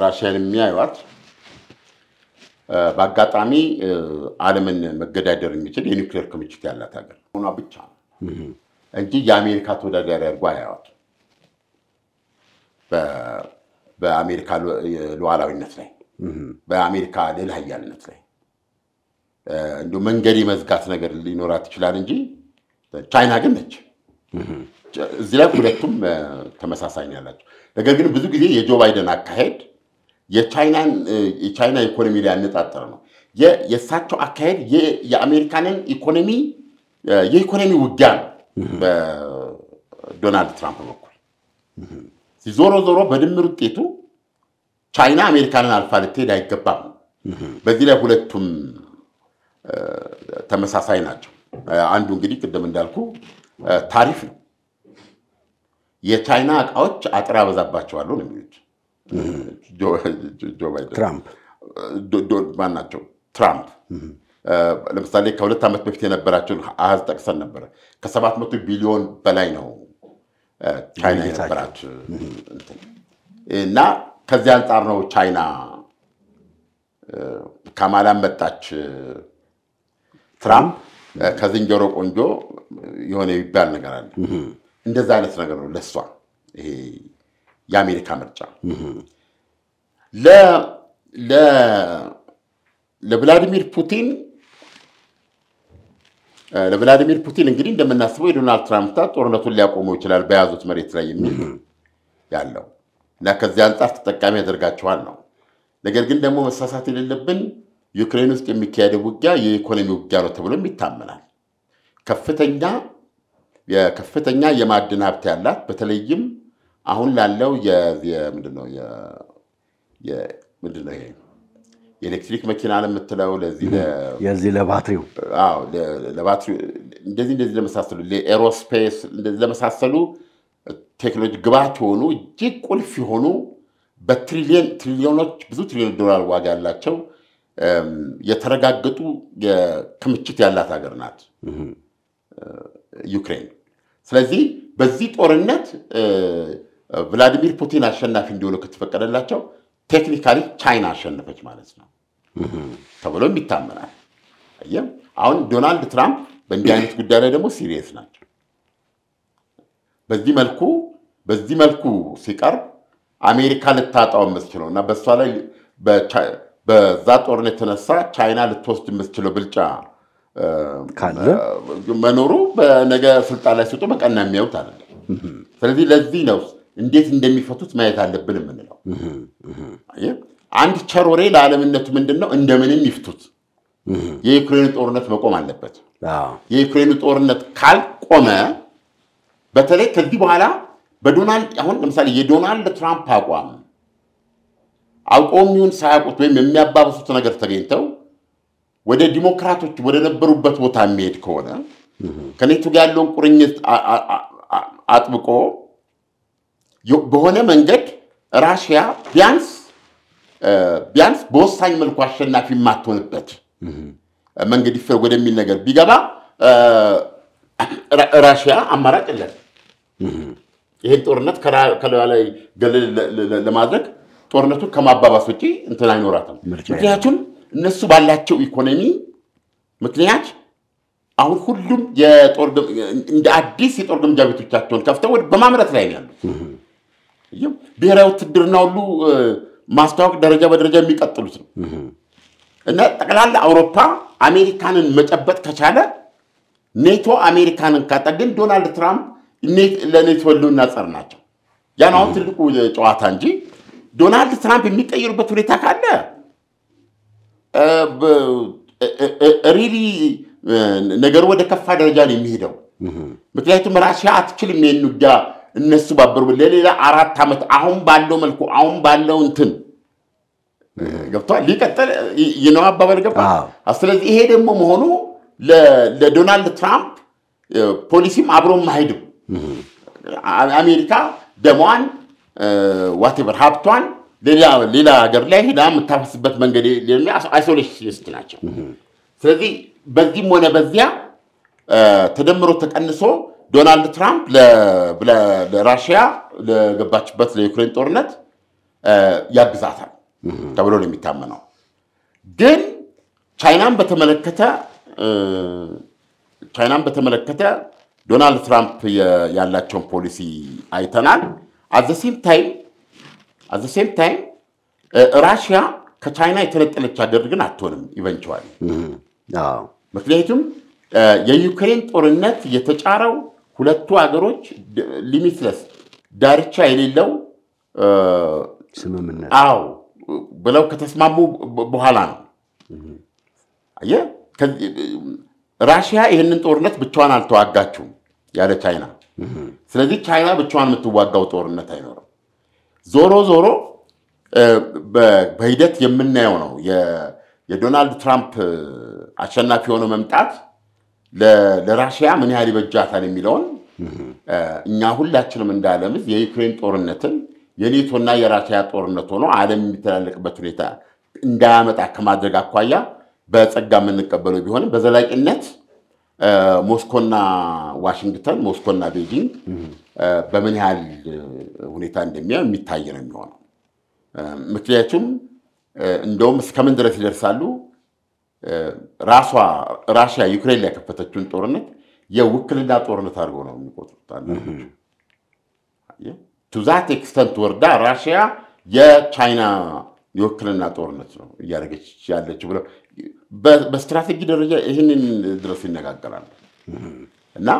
ራሽያን የሚያዩት በአጋጣሚ ዓለምን መገዳደር የሚችል የኒውክሌር ክምችት ያላት ሀገር ሆኗ ብቻ ነው እንጂ የአሜሪካ ተወዳዳሪ አድርጎ አያዩት በ- በአሜሪካ ሉዓላዊነት ላይ በአሜሪካ ልዕለ ኃያልነት ላይ እንዲሁ መንገድ የመዝጋት ነገር ሊኖራት ይችላል እንጂ ቻይና ግን ነች። እዚህ ላይ ሁለቱም ተመሳሳይ ነው ያላቸው። ነገር ግን ብዙ ጊዜ የጆ ባይደን አካሄድ የቻይናን የቻይና ኢኮኖሚ ላይ ያነጣጠረ ነው። የእሳቸው አካሄድ የአሜሪካንን ኢኮኖሚ የኢኮኖሚ ውጊያ ነው በዶናልድ ትራምፕ በኩል ዞሮ ዞሮ በድምር ውጤቱ ቻይና አሜሪካንን አልፋ ልትሄድ አይገባም። በዚህ ላይ ሁለቱም ተመሳሳይ ናቸው። አንዱ እንግዲህ ቅድም እንዳልኩ ታሪፍ ነው። የቻይና እቃዎች አጥር ያበዛባቸዋለሁ ነው የሚሉት ትራምፕ. ማን ናቸው? ትራምፕ. ለምሳሌ ከሁለት ዓመት በፊት የነበራቸውን አሃዝ ጠቅሰን ነበረ። ከሰባት መቶ ቢሊዮን በላይ ነው ቻይና የነበራት እና ከዚህ አንጻር ነው ቻይና ካማላን መጣች። ትራምፕ ከዝንጀሮ ቆንጆ የሆነ የሚባል ነገር አለ። እንደዛ አይነት ነገር ነው ለእሷ ይሄ የአሜሪካ ምርጫ ለቭላዲሚር ፑቲን ለቭላዲሚር ፑቲን እንግዲህ እንደምናስበው የዶናልድ ትራምፕ ጦርነቱን ሊያቆመው ይችላል በያዙት መሬት ላይ የሚል ያለው እና ከዚህ አንጻር ተጠቃሚ ያደርጋቸዋል ነው። ነገር ግን ደግሞ መሳሳት የሌለብን ዩክሬን ውስጥ የሚካሄደው ውጊያ የኢኮኖሚ ውጊያ ነው ተብሎም ይታመናል። ከፍተኛ የከፍተኛ የማዕድን ሀብት ያላት በተለይም አሁን ላለው የ- ምንድነው? ይሄ? የኤሌክትሪክ መኪና ለምትለው ለዚህ ለባትሪው። እንደዚህ እንደዚህ ለመሳሰሉ ለኤሮስፔስ እንደዚህ ለመሳሰሉ ቴክኖሎጂ ግብዓት የሆኑ እጅግ ቁልፍ የሆኑ በትሪሊየን ትሪሊዮኖች ብዙ ትሪሊዮን ዶላር ዋጋ ያላቸው የተረጋገጡ የክምችት ያላት ሀገር ናት ዩክሬን። ስለዚህ በዚህ ጦርነት ቭላዲሚር ፑቲን አሸናፊ እንዲሆኑ ከተፈቀደላቸው technically ቻይና አሸነፈች ማለት ነው ተብሎም ይታመናል። አየህ፣ አሁን ዶናልድ ትራምፕ በእንዲህ አይነት ጉዳይ ላይ ደግሞ serious ናቸው። በዚህ መልኩ በዚህ መልኩ ሲቀርብ አሜሪካ ልታጣው የምትችለው እና በእሷ ላይ በዛ ጦርነት የተነሳ ቻይና ልትወስድ የምትችለው ብልጫ መኖሩ በነገ ስልጣን ላይ ሲወጡ በቀና የሚያዩት አይደለም። ስለዚህ ለዚህ ነው እንዴት እንደሚፈቱት ማየት አለብን የምንለው አንድ ቸር ወሬ ለዓለምነቱ ምንድን ነው? እንደምንም ይፍቱት። የዩክሬኑ ጦርነት መቆም አለበት። አዎ፣ የዩክሬኑ ጦርነት ካልቆመ በተለይ ከዚህ በኋላ በዶናልድ አሁን ለምሳሌ የዶናልድ ትራምፕ አቋም አውቀውም ይሁን ሳያውቁት ወይም የሚያባብሱት ነገር ተገኝተው ወደ ዲሞክራቶች ወደ ነበሩበት ቦታ የሚሄድ ከሆነ ከኔቶ ጋር ያለውን ቁርኝት አጥብቆ በሆነ መንገድ ራሽያ ቢያንስ ቢያንስ በወሳኝ መልኩ አሸናፊ የማትሆንበት መንገድ ይፈ ወደሚል ነገር ቢገባ ራሽያ አማራጭ የለም። ይህን ጦርነት ከላዩ ላይ ገለል ለማድረግ ጦርነቱን ከማባባስ ውጭ እንትን አይኖራትም። ምክንያቱም እነሱ ባላቸው ኢኮኖሚ ምክንያት አሁን ሁሉም እንደ አዲስ የጦር ግምጃ ቤቶቻቸውን ከፍተው በማምረት ላይ ነው ያሉት። ብሔራዊ ውትድርና ሁሉ እ፣ ማስተዋወቅ ደረጃ በደረጃ የሚቀጥሉት ነው እና ጠቅላላ አውሮፓ አሜሪካንን መጨበጥ ከቻለ ኔቶ አሜሪካንን ካጣ ግን ዶናልድ ትራምፕ ለኔቶ ህልውና ጸር ናቸው። ያን አሁን ትልቁ ጨዋታ እንጂ ዶናልድ ትራምፕ የሚቀይሩበት ሁኔታ ካለ really ነገሩ ወደ ከፋ ደረጃ ነው የሚሄደው። ምክንያቱም ራሽያ አትችልም ይህን ውጊያ እነሱ ባበሩ ለሌላ አራት ዓመት አሁን ባለው መልኩ አሁን ባለው እንትን ገብቷል ሊቀጥል ይነው አባባል ገባ። አዎ። ስለዚህ ይሄ ደግሞ መሆኑ ለዶናልድ ትራምፕ ፖሊሲም አብሮም አይሄድም። አ- አሜሪካ ደሟን whatever ሀብቷን ሌላ ሀገር ላይ ሄዳ የምታፈስበት መንገድ isolationist ናቸው። ስለዚህ በዚህም ሆነ በዚያ ተደምሮ ተቀንሶ ዶናልድ ትራምፕ ለራሽያ ለገባችበት ለዩክሬን ጦርነት ያግዛታል ተብሎ ነው የሚታመነው። ግን ቻይናን በተመለከተ ቻይናን በተመለከተ ዶናልድ ትራምፕ ያላቸውን ፖሊሲ አይተናል። አዘሴም ታይም አዘሴም ታይም ራሽያ ከቻይና የተነጠለች ሀገር ግን አትሆንም eventually አዎ፣ ምክንያቱም የዩክሬን ጦርነት የተጫረው ሁለቱ ሀገሮች limitless ዳርቻ የሌለው ስምምነት አዎ ብለው ከተስማሙ በኋላ ነው። አየህ ራሽያ ይህንን ጦርነት ብቻዋን አልተዋጋችውም ያለ ቻይና። ስለዚህ ቻይና ብቻዋን የምትዋጋው ጦርነት አይኖርም። ዞሮ ዞሮ በሂደት የምናየው ነው የዶናልድ ትራምፕ አሸናፊ ሆኖ መምጣት ለራሽያ ምን ያህል ይበጃታል የሚለውን እኛ ሁላችንም እንደ ዓለም የዩክሬን ጦርነትን የኔቶና የራሽያ ጦርነት ሆኖ ዓለም የሚተላለቅበት ሁኔታ እንዳያመጣ ከማድረግ አኳያ በጸጋ የምንቀበለው ቢሆንም በዘላቂነት ሞስኮና ዋሽንግተን፣ ሞስኮና ቤጂንግ በምን ያህል ሁኔታ እንደሚያው የሚታይ ነው የሚሆነው። ምክንያቱም እንደውም እስከምን ድረስ ይደርሳሉ ራሷ ራሽያ ዩክሬን ላይ የከፈተችውን ጦርነት የውክልና ጦርነት አድርገው ነው የሚቆጥሩት። to that extent ወርዳ ራሽያ የቻይና የውክልና ጦርነት ነው እያደረገች ያለችው ብለው በስትራቴጂ ደረጃ ይህንን ድረስ ይነጋገራሉ እና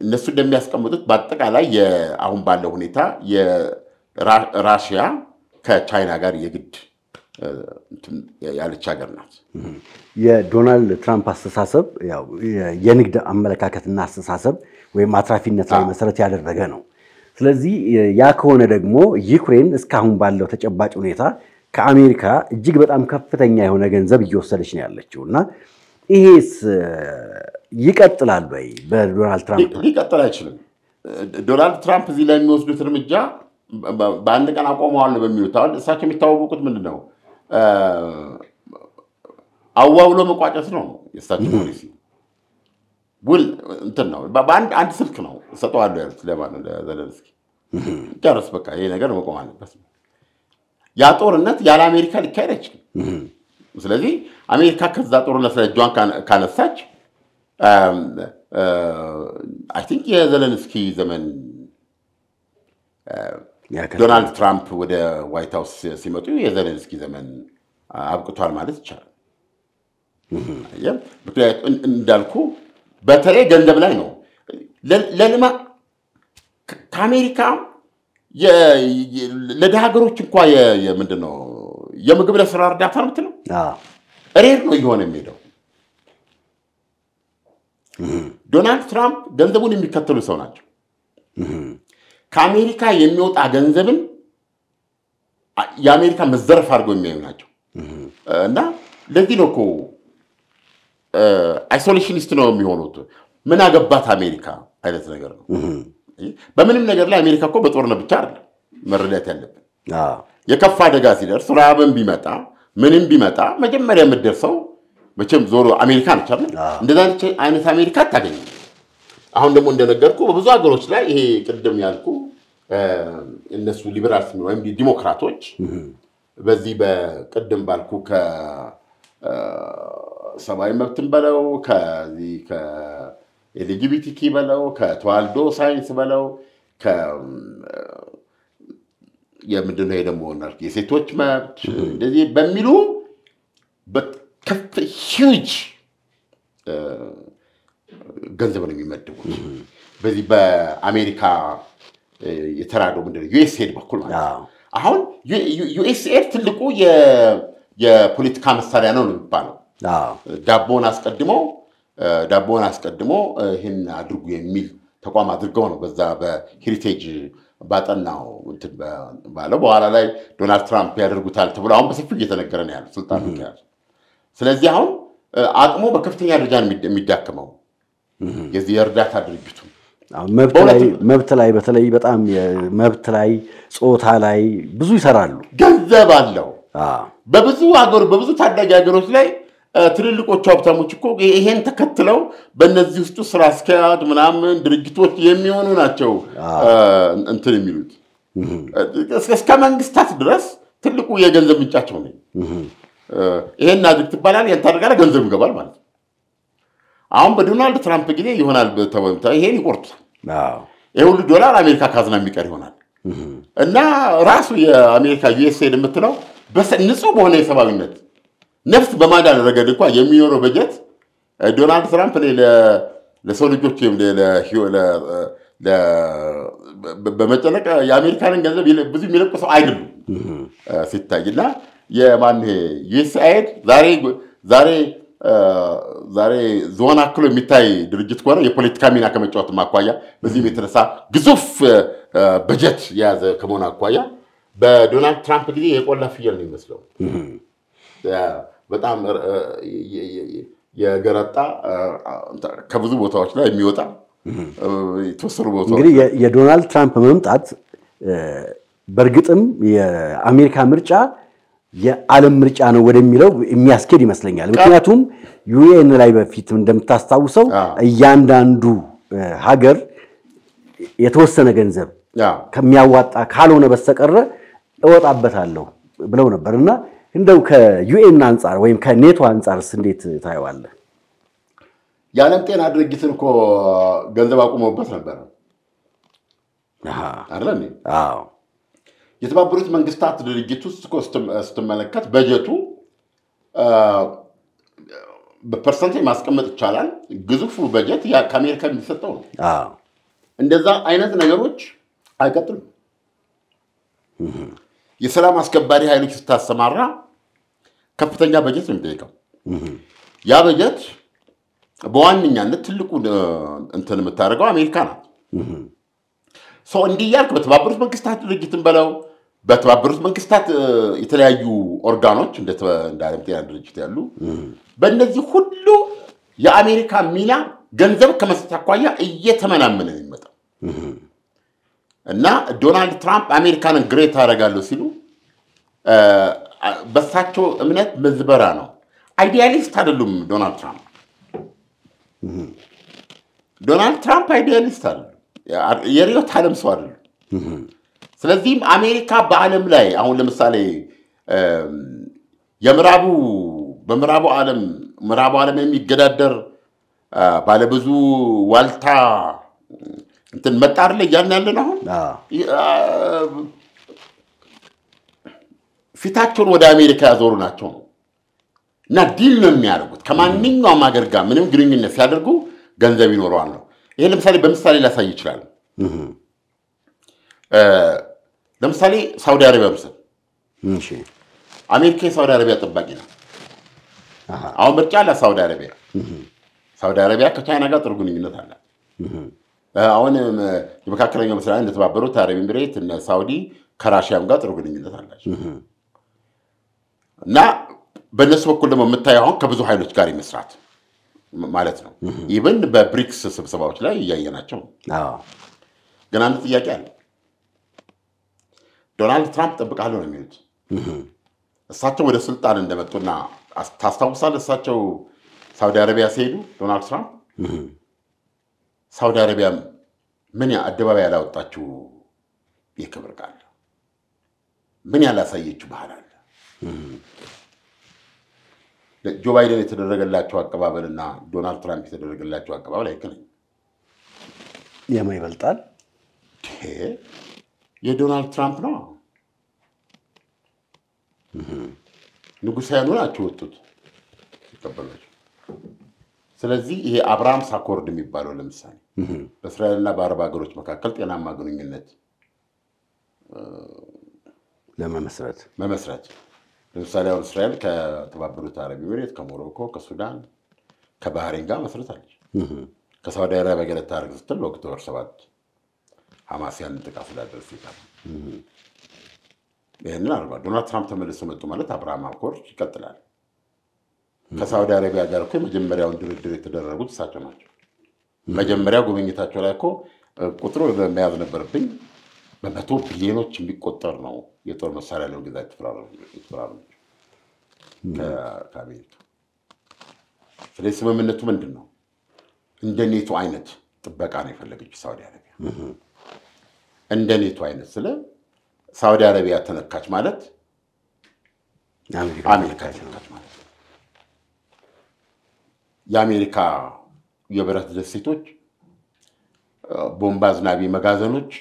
እነሱ እንደሚያስቀምጡት በአጠቃላይ አሁን ባለው ሁኔታ ራሽያ ከቻይና ጋር የግድ ያለች ሀገር ናት። የዶናልድ ትራምፕ አስተሳሰብ የንግድ አመለካከትና አስተሳሰብ ወይም አትራፊነት ላይ መሰረት ያደረገ ነው። ስለዚህ ያ ከሆነ ደግሞ ዩክሬን እስካሁን ባለው ተጨባጭ ሁኔታ ከአሜሪካ እጅግ በጣም ከፍተኛ የሆነ ገንዘብ እየወሰደች ነው ያለችው እና ይሄስ ይቀጥላል ወይ በዶናልድ ትራምፕ? ሊቀጥል አይችልም። ዶናልድ ትራምፕ እዚህ ላይ የሚወስዱት እርምጃ በአንድ ቀን አቆመዋል በሚሉት አሁን እሳቸው የሚታወቁት ምንድን ነው? አዋውሎ መቋጨት ነው የእሳቸው ፖሊሲ። ውል እንትን ነው በአንድ አንድ ስልክ ነው እሰጠዋለሁ ያሉት ለማነው ለዘለንስኪ። ጨርስ በቃ ይሄ ነገር መቆም አለበት። ያ ጦርነት ያለ አሜሪካ ሊካሄድ አይችልም። ስለዚህ አሜሪካ ከዛ ጦርነት ላይ እጇን ካነ- ካነሳች I think የዘለንስኪ ዘመን ዶናልድ ትራምፕ ወደ ዋይት ሀውስ ሲመጡ የዘለንስኪ ዘመን አብቅቷል ማለት ይቻላል። እን- እንዳልኩ በተለይ ገንዘብ ላይ ነው ለ- ለልማ ከ- ከአሜሪካ ለድሃ ሀገሮች እንኳ ምንድን ነው የምግብ ለስራ እርዳታ ነው የምትለው ሬር ነው እየሆነ የሚሄደው። ዶናልድ ትራምፕ ገንዘቡን የሚከተሉ ሰው ናቸው። ከአሜሪካ የሚወጣ ገንዘብን የአሜሪካ መዘረፍ አድርገው የሚያዩ ናቸው እና ለዚህ ነው እኮ አይሶሌሽኒስት ነው የሚሆኑት። ምን አገባት አሜሪካ አይነት ነገር ነው። በምንም ነገር ላይ አሜሪካ እኮ በጦርነት ብቻ አይደለም መረዳት ያለብን አዎ፣ የከፋ አደጋ ሲደርስ ረሃብን ቢመጣ ምንም ቢመጣ መጀመሪያ የምትደርሰው መቼም ዞሮ አሜሪካ ነች? እንደዛ አይነት አሜሪካ አታገኝም። አሁን ደግሞ እንደነገርኩ በብዙ ሀገሮች ላይ ይሄ ቅድም ያልኩ እነሱ ሊበራልስ ወይም ዲሞክራቶች በዚህ በቅድም ባልኩ ከሰብአዊ መብትን በለው ከዚህ ከ LGBTQ በለው ከተዋልዶ ሳይንስ በለው የምንድን ነው ደግሞ የሴቶች መብት እንደዚህ በሚሉ በከፍ ሂውጅ ገንዘብ ነው የሚመድቡት። በዚህ በአሜሪካ የተራድኦ ምንድን ዩኤስኤድ በኩል ማለት ነው። አሁን ዩኤስኤድ ትልቁ የፖለቲካ መሳሪያ ነው ነው የሚባለው። አዎ፣ ዳቦን አስቀድሞ ዳቦን አስቀድሞ ይህን አድርጉ የሚል ተቋም አድርገው ነው በዛ በሄሪቴጅ ባጠናው ባለው በኋላ ላይ ዶናልድ ትራምፕ ያደርጉታል ተብሎ አሁን በሰፊው እየተነገረ ነው ያለው ስልጣን ስለዚህ አሁን አቅሙ በከፍተኛ ደረጃ ነው የሚዳክመው የዚህ የእርዳታ ድርጅቱ መብት ላይ መብት በተለይ በጣም የመብት ላይ ጾታ ላይ ብዙ ይሰራሉ። ገንዘብ አለው። በብዙ ሀገሮች በብዙ ታዳጊ ሀገሮች ላይ ትልልቆቹ ሀብታሞች እኮ ይሄን ተከትለው በእነዚህ ውስጡ ስራ አስኪያጅ ምናምን ድርጅቶች የሚሆኑ ናቸው እንትን የሚሉት እስከ- መንግስታት ድረስ ትልቁ የገንዘብ ምንጫቸው ነው። እ፣ ይሄን አድርግ ትባላል፣ ያን ታደርጋለህ፣ ገንዘብ ይገባል ማለት ነው። አሁን በዶናልድ ትራምፕ ጊዜ ይሆናል ተወምታ ይሄን ይቆርጡታል። አዎ፣ ይህ ሁሉ ዶላር አሜሪካ ካዝና የሚቀር ይሆናል። እና ራሱ የአሜሪካ ዩኤስኤድ የምትለው ንጹህ በሆነ የሰብአዊነት ነፍስ በማዳን ረገድ እንኳ የሚኖረው በጀት ዶናልድ ትራምፕ ለሰው ልጆች በመጨነቅ የአሜሪካንን ገንዘብ ብዙ የሚለቁ ሰው አይደሉም። ሲታይ እና የማን ዩኤስአይድ ዛሬ ዛሬ ዞን አክሎ የሚታይ ድርጅት ከሆነ የፖለቲካ ሚና ከመጫወት አኳያ በዚህም የተነሳ ግዙፍ በጀት የያዘ ከመሆኑ አኳያ በዶናልድ ትራምፕ ጊዜ የቆላ ፍየል ነው የሚመስለው። በጣም የገረጣ ከብዙ ቦታዎች ላይ የሚወጣ የተወሰኑ ቦታዎች እንግዲህ የዶናልድ ትራምፕ መምጣት በእርግጥም የአሜሪካ ምርጫ የዓለም ምርጫ ነው ወደሚለው የሚያስኬድ ይመስለኛል። ምክንያቱም UN ላይ በፊት እንደምታስታውሰው እያንዳንዱ ሀገር የተወሰነ ገንዘብ ከሚያዋጣ ካልሆነ በስተቀረ እወጣበታለሁ ብለው ነበር እና እንደው ከ UN አንጻር ወይም ከኔቶ አንጻርስ እንዴት ታየዋለህ? የዓለም ጤና ድርጅትን እኮ ገንዘብ አቁመውበት እንዴ? አዎ፣ የተባበሩት መንግስታት ድርጅት ውስጥ እኮ ስትመለከት በጀቱ አ፣ በ percent ማስቀመጥ ይቻላል። ግዙፉ በጀት ያ ከአሜሪካ የሚሰጠው ነው። አዎ፣ እንደዛ አይነት ነገሮች አይቀጥሉም። የሰላም አስከባሪ ኃይሎች ስታሰማራ ከፍተኛ በጀት ነው የሚጠይቀው። ያ በጀት በዋነኛነት ትልቁ እንትን የምታደርገው አሜሪካ ናት። ሰው እንዲህ እያልክ በተባበሩት መንግስታት ድርጅትን በለው በተባበሩት መንግስታት የተለያዩ ኦርጋኖች እንደ ዓለም ጤና ድርጅት ያሉ በእነዚህ ሁሉ የአሜሪካ ሚና ገንዘብ ከመስጠት አኳያ እየተመናመነ ነው የሚመጣው እና ዶናልድ ትራምፕ አሜሪካንን ግሬት አደርጋለሁ ሲሉ በሳቸው እምነት ምዝበራ ነው። idealist አይደሉም ዶናልድ ትራምፕ ዶናልድ ትራምፕ idealist አይደሉም። የርዕዮተ ዓለም ሰው አይደሉም። ስለዚህም አሜሪካ በዓለም ላይ አሁን ለምሳሌ የምዕራቡ በምዕራቡ ዓለም ምዕራቡ ዓለም የሚገዳደር ባለብዙ ዋልታ እንትን መጣር ላይ እያልን ያለን አሁን? ፊታቸውን ወደ አሜሪካ ያዞሩ ናቸው እና deal ነው የሚያደርጉት። ከማንኛውም ሀገር ጋር ምንም ግንኙነት ሲያደርጉ ገንዘብ ይኖረዋል ነው። ይሄ ለምሳሌ በምሳሌ ላሳይ ይችላል። ለምሳሌ ሳውዲ አረቢያ ምስል አሜሪካ የሳውዲ አረቢያ ጠባቂ ነው። አሁን ምርጫ አለ ሳውዲ አረቢያ። ሳውዲ አረቢያ ከቻይና ጋር ጥሩ ግንኙነት አለ። አሁን የመካከለኛው ምስራቅ እንደተባበሩት አረብ ኤሚሬት እነ ሳውዲ ከራሽያም ጋር ጥሩ ግንኙነት አላቸው እና በእነሱ በኩል ደግሞ የምታየው አሁን ከብዙ ኃይሎች ጋር የመስራት ማለት ነው። even በብሪክስ ስብሰባዎች ላይ እያየናቸው ግን አንድ ጥያቄ አለ። ዶናልድ ትራምፕ ጠብቃለሁ ነው የሚሉት። እሳቸው ወደ ስልጣን እንደመጡና ታስታውሳለህ? እሳቸው ሳውዲ አረቢያ ሲሄዱ ዶናልድ ትራምፕ ሳውዲ አረቢያ ምን አደባባይ ያላወጣችው የክብር ቃል ምን ያላሳየችው ባህል አለ? ጆ ባይደን የተደረገላቸው አቀባበልና ዶናልድ ትራምፕ የተደረገላቸው አቀባበል አይገናኝም። የማ ይበልጣል? የዶናልድ ትራምፕ ነው። ንጉሳውያኑ ናቸው ወጡት ሲቀበሏቸው። ስለዚህ ይሄ Abrahams Accord የሚባለው ለምሳሌ በእስራኤልና በአረብ ሀገሮች መካከል ጤናማ ግንኙነት ለመመስረት መመስረት ለምሳሌ አሁን እስራኤል ከተባበሩት አረብ ኤሚሬት፣ ከሞሮኮ፣ ከሱዳን፣ ከባህሬን ጋር መስረታለች። ከሳውዲ አረቢያ ጋር ልታደርግ ስትል October ሰባት ሐማስ ያንን ጥቃት ስላደረስ ይቃል ይህንን አድርጓል። ዶናልድ ትራምፕ ተመልሰው መጡ ማለት Abraham Accord ይቀጥላል። ከሳውዲ አረቢያ ጋር እኮ የመጀመሪያውን ድርድር የተደረጉት እሳቸው ናቸው። መጀመሪያ ጉብኝታቸው ላይ እኮ ቁጥሩ መያዝ ነበረብኝ በመቶ ቢሊዮኖች የሚቆጠር ነው የጦር መሳሪያ ለመግዛት የተፈራረሙት ከአሜሪካ። ስለዚህ ስምምነቱ ምንድን ነው? እንደ ኔቶ አይነት ጥበቃ ነው የፈለገችው ሳውዲ አረቢያ። እንደ ኔቶ አይነት ስለ ሳውዲ አረቢያ ተነካች ማለት አሜሪካ ተነካች ማለት የአሜሪካ የብረት ደሴቶች፣ ቦምብ አዝናቢ መጋዘኖች፣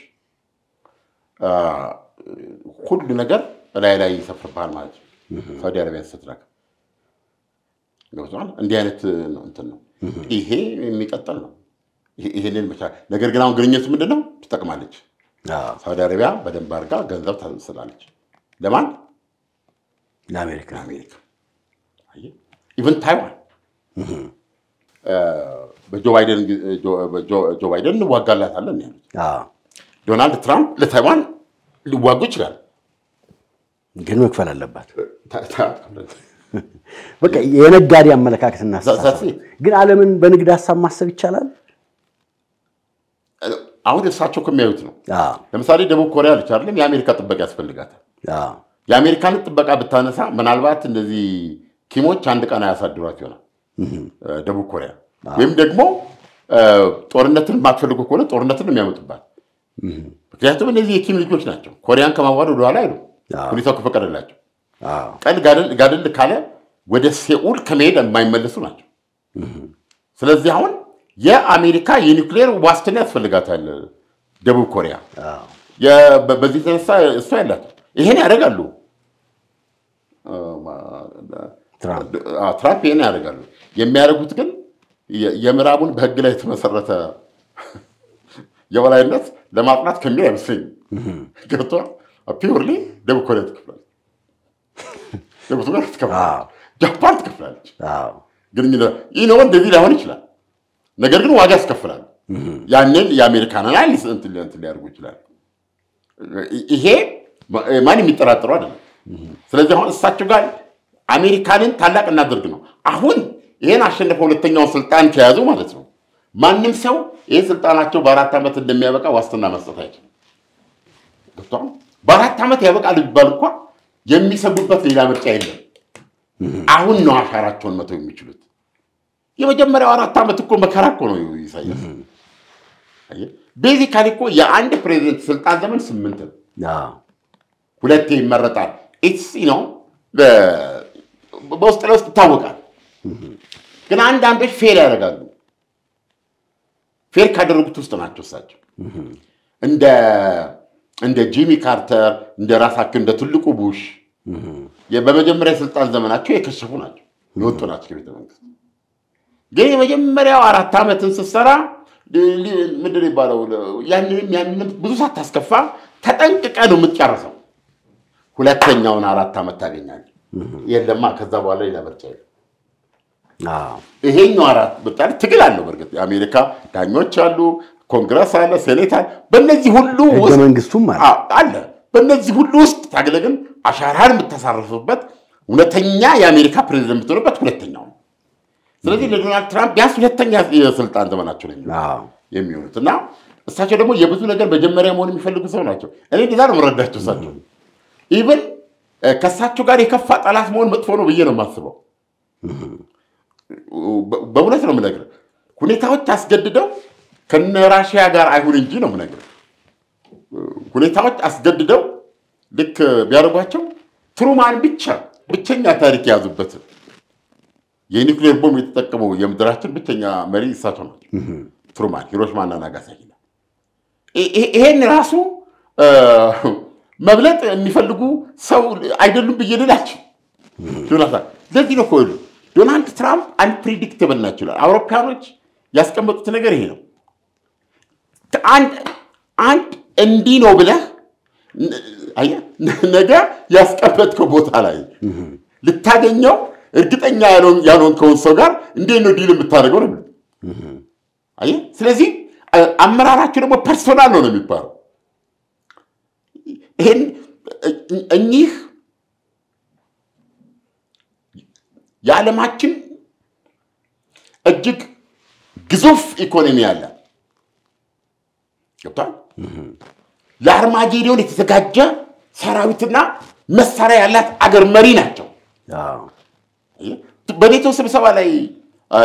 ሁሉ ነገር ላይ ላይ ይሰፍርብሃል ማለት ነው። ሳውዲ አረቢያን ስትነካ ገብቶሃል? እንዲህ አይነት እንትን ነው። ይሄ የሚቀጥል ነው። ይሄ- ይሄንን ነገር ግን አሁን ግንኙነቱ ምንድን ነው? ትጠቅማለች። ሳውዲ አረቢያ በደንብ አድርጋ ገንዘብ ታስላለች። ለማን? ለአሜሪካ አየህ? even ታይዋን እ፣ በጆ ባይደን እንዋጋላታለን ያሉት። ዶናልድ ትራምፕ ለታይዋን ሊዋጉ ይችላል። ግን መክፈል አለባት። በቃ የነጋዴ አመለካከትና ግን ዓለምን በንግድ ሀሳብ ማሰብ ይቻላል። አሁን እሳቸው ከሚያዩት ነው። ለምሳሌ ደቡብ ኮሪያ ልች አይደለም የአሜሪካ ጥበቃ ያስፈልጋታል። አዎ፣ የአሜሪካንን ጥበቃ ብታነሳ ምናልባት እንደዚህ ኪሞች አንድ ቀን አያሳድሯት ይሆናል ደቡብ ኮሪያ ወይም ደግሞ ጦርነትን የማትፈልጉ ከሆነ ጦርነትን ነው የሚያመጡባት። ምክንያቱም እነዚህ የኪም ልጆች ናቸው። ኮሪያን ከማዋድ ወደኋላ አይሉ ሁኔታው ከፈቀደላቸው ቀን ጋደል- ጋደል ካለ ወደ ሴኡል ከመሄድ የማይመለሱ ናቸው። ስለዚህ አሁን የአሜሪካ የኒውክሌር ዋስትና ያስፈልጋታል ደቡብ ኮሪያ። በዚህ የተነሳ እሷ ያላት ይሄን ያደርጋሉ። ትራምፕ ይሄን ያደርጋሉ። የሚያደርጉት ግን የምዕራቡን በህግ ላይ የተመሰረተ የበላይነት ለማጥናት ከሚል አይመስለኝም። ገብቶሃል? ፒውርሊ ደቡብ ኮሪያ ትከፍላለች፣ ደቡብ ኮሪያ ትከፍላለች፣ ጃፓን ትከፍላለች። አዎ፣ ግንኙነት ይህ ነው እንደዚህ ላይሆን ይችላል። ነገር ግን ዋጋ ያስከፍላል። ያንን የአሜሪካንን እንትን ሊያደርጉ ይችላል። ይሄ ማን የሚጠራጠሩ አይደለም። ስለዚህ አሁን እሳቸው ጋር አሜሪካንን ታላቅ እናደርግ ነው። አሁን ይህን አሸንፈው ሁለተኛውን ስልጣን ከያዙ ማለት ነው ማንም ሰው ይህ ስልጣናቸው በአራት ዓመት እንደሚያበቃ ዋስትና መስጠት አይችልም።? በአራት ዓመት ያበቃል ቢባል እንኳ የሚሰጉበት ሌላ ምርጫ የለም። አሁን ነው አሻራቸውን መተው የሚችሉት። የመጀመሪያው አራት ዓመት እኮ መከራ እኮ ነው ኢሳያስ። basically እኮ የአንድ ፕሬዚደንት ስልጣን ዘመን ስምንት ነው። ሁለቴ ይመረጣል። it's ነው በውስጥ ለውስጥ ይታወቃል። ግን አንዳንዶች fail ያደርጋሉ። fail ካደረጉት ውስጥ ናቸው እሳቸው እንደ እንደ ጂሚ ካርተር እንደ ራሳቸው እንደ ትልቁ ቡሽ በመጀመሪያ የስልጣን ዘመናቸው የከሸፉ ናቸው፣ የወጡ ናቸው ከቤተ መንግስት። ግን የመጀመሪያው አራት ዓመትን ስትሰራ ምንድን የሚባለው? ያንንም ያንንም ብዙ ሳታስከፋ ተጠንቅቀ ነው የምትጨርሰው። ሁለተኛውን አራት ዓመት ታገኛለህ። የለማ ከዛ በኋላ ሌላ ምርጫ የለም። አዎ። ይሄኛው አራት ምርጫ ትግል አለው። በእርግጥ የአሜሪካ ዳኞች አሉ፣ ኮንግረስ አለ፣ ሴኔት አለ። በእነዚህ ሁሉ ህገ ውስጥ መንግስቱም አለ። አዎ፣ አለ። በእነዚህ ሁሉ ውስጥ ታግለ ግን አሻራን የምታሳርፍበት እውነተኛ የአሜሪካ ፕሬዚደንት የምትሆንበት ሁለተኛው ስለዚህ ለዶናልድ ትራምፕ ቢያንስ ሁለተኛ የስልጣን ዘመናቸው ነው የሚሆኑት እና እሳቸው ደግሞ የብዙ ነገር መጀመሪያ መሆን የሚፈልጉ ሰው ናቸው። እኔ እንደዛ ነው የምረዳቸው። እሳቸው even ከእሳቸው ጋር የከፋ ጠላት መሆን መጥፎ ነው ብዬ ነው የማስበው። በእውነት ነው የምነግርህ። ሁኔታዎች አስገድደው ከነ ራሽያ ጋር አይሁን እንጂ ነው የምነግርህ። ሁኔታዎች አስገድደው ልክ ቢያደርጓቸው ትሩማን ብቻ ብቸኛ ታሪክ የያዙበት የኒውክሌር ቦምብ የተጠቀመው የምድራችን ብቸኛ መሪ እሳቸው ናቸው። ትሩማን ሂሮሽማና ናጋሳኪ ይሄን ራሱ መብለጥ የሚፈልጉ ሰው አይደሉም ብዬ ልላቸው ጆናታን። ለዚህ ነው ይኸውልህ ዶናልድ ትራምፕ አንፕሪዲክትብል ናቸው ይላል። አውሮፓኖች ያስቀመጡት ነገር ይሄ ነው። አንድ እንዲህ ነው ብለህ ነገ ያስቀመጥከው ቦታ ላይ ልታገኘው እርግጠኛ ያልሆን- ያልሆንከውን ሰው ጋር እንዴት ነው deal የምታደርገው ነው አየህ፣ ስለዚህ አመራራቸው ደግሞ personal ነው ነው የሚባለው። ይሄን እኚህ የዓለማችን እጅግ ግዙፍ ኢኮኖሚ ያለ ገብቷል። ለአርማጌዶን የተዘጋጀ ሰራዊትና መሳሪያ ያላት አገር መሪ ናቸው። በኔቶ ስብሰባ ላይ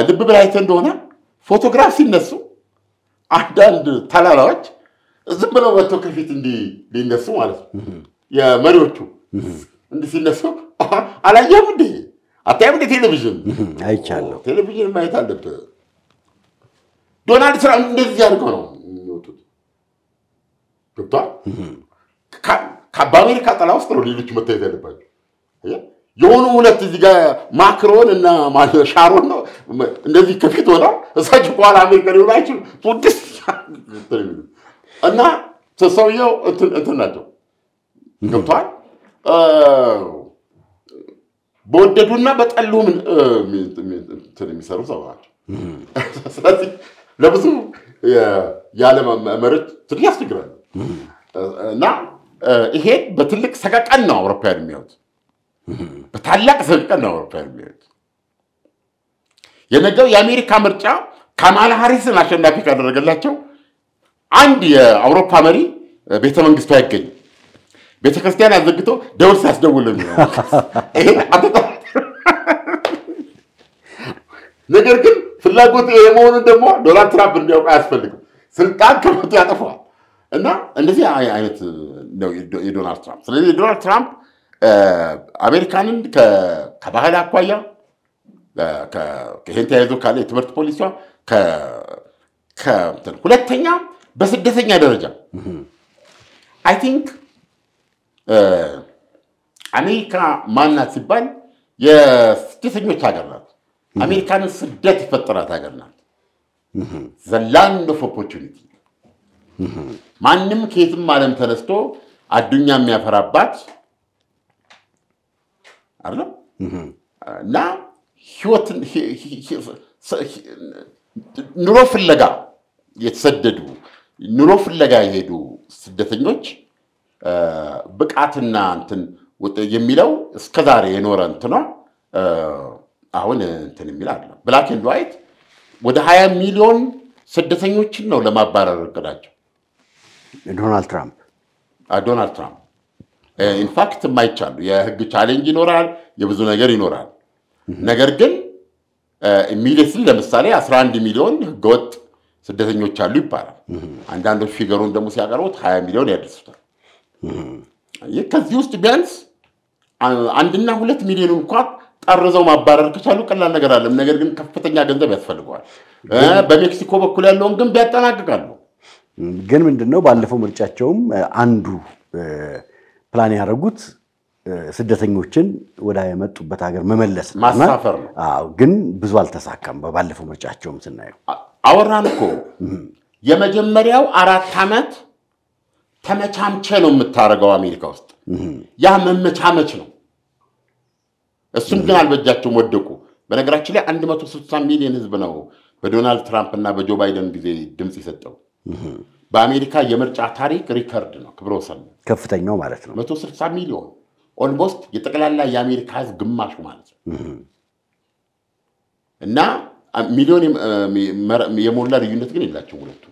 ልብ ብለህ አይተህ እንደሆነ ፎቶግራፍ ሲነሱ አንዳንድ ተላላዎች ዝም ብለው ወጥተው ከፊት እንዲህ ሊነሱ ማለት ነው። የመሪዎቹ እንዲህ ሲነሱ አላየህም እንዴ? አታይም እንዴ? ቴሌቪዥን አይቻለሁ። ቴሌቪዥን ማየት አለብህ። ዶናልድ ትራምፕ እንደዚህ አድርገው ነው የሚወጡት። ገብቷል። ከ- ከ- በአሜሪካ ጥላ ውስጥ ነው ሌሎች መታየት ያለባቸው።? የሆኑ ሁለት እዚህ ጋር ማክሮን እና ሻሮን ነው እንደዚህ ከፊት ሆነው እሳቸው በኋላ አሜሪካ ሊሆኑ አይችሉም። ሱድስ እና ሰውየው እንትን ናቸው ገብተዋል። በወደዱና በጠሉ ምን- እ፣ እንትን የሚሰሩ ሰው ናቸው። ስለዚህ ለብዙ የዓለም መሪዎች ትንሽ ያስቸግራሉ እና ይሄ በትልቅ ሰቀቀን ነው አውሮፓውያን የሚያዩት። በታላቅ ሰቀቀን ነው አውሮፓውያን የሚያዩት። የነገው የአሜሪካ ምርጫ ካማላ ሃሪስን አሸናፊ ካደረገላቸው አንድ የአውሮፓ መሪ ቤተ መንግስቱ አይገኝም። ቤተ ክርስቲያን አዘግቶ ደውል አትጠራጠር። ነገር ግን ፍላጎት ይሄ መሆኑን ደግሞ ዶናልድ ትራምፕ እንዲያውቁ አያስፈልግም። ስልጣን ከመጡ ያጠፋዋል እና እንደዚህ አይ- አይነት ነው የዶ- የዶናልድ ትራምፕ። ስለዚህ የዶናልድ ትራምፕ አሜሪካንን ከባህል አኳያ ይሄን ተያይዞ ካለ የትምህርት ፖሊሲዋ ሁለተኛ በስደተኛ ደረጃ I think አሜሪካ ማናት ሲባል የስደተኞች ሀገር ናት። አሜሪካንን ስደት የፈጠራት ሀገር ናት። the land of opportunity ማንም ከየትም ዓለም ተነስቶ አዱኛ የሚያፈራባት አይደለም እና ህይወትን ኑሮ ፍለጋ የተሰደዱ ኑሮ ፍለጋ የሄዱ ስደተኞች ብቃትና እንትን የሚለው እስከዛሬ የኖረ እንትኗ አሁን እንትን የሚል አለ black and white ወደ 20 ሚሊዮን ስደተኞችን ነው ለማባረር እቅዳቸው። ዶናልድ ትራምፕ። ዶናልድ ትራምፕ in fact የማይቻሉ የህግ challenge ይኖራል፣ የብዙ ነገር ይኖራል። ነገር ግን immediately ለምሳሌ 11 ሚሊዮን ህገወጥ ስደተኞች አሉ ይባላል። አንዳንዶች figure ኡን ደግሞ ሲያቀርቡት 20 ሚሊዮን ያደርሱታል። ይህ ከዚህ ውስጥ ቢያንስ አንድና ሁለት ሚሊዮን እንኳን ጠርገው ማባረር ከቻሉ ቀላል ነገር አይደለም። ነገር ግን ከፍተኛ ገንዘብ ያስፈልገዋል። እ፣ በሜክሲኮ በኩል ያለውን ግንብ ያጠናቅቃሉ። ግን ምንድነው ባለፈው ምርጫቸውም አንዱ ፕላን ያደረጉት ስደተኞችን ወደ የመጡበት ሀገር መመለስ ማሳፈር ነው። አዎ፣ ግን ብዙ አልተሳካም። ባለፈው ምርጫቸውም ስናየው አወራን እኮ የመጀመሪያው አራት ዓመት ተመቻምቸ ነው የምታደርገው አሜሪካ ውስጥ። ያ መመቻመች ነው። እሱም ግን አልበጃቸውም፣ ወደቁ። በነገራችን ላይ 160 ሚሊዮን ህዝብ ነው በዶናልድ ትራምፕ እና በጆ ባይደን ጊዜ ድምፅ የሰጠው። በአሜሪካ የምርጫ ታሪክ record ነው፣ ክብረ ወሰን ከፍተኛው ማለት ነው። 160 ሚሊዮን almost የጠቅላላ የአሜሪካ ህዝብ ግማሹ ማለት ነው። እና ሚሊዮን የሞላ ልዩነት ግን የላቸው ሁለቱ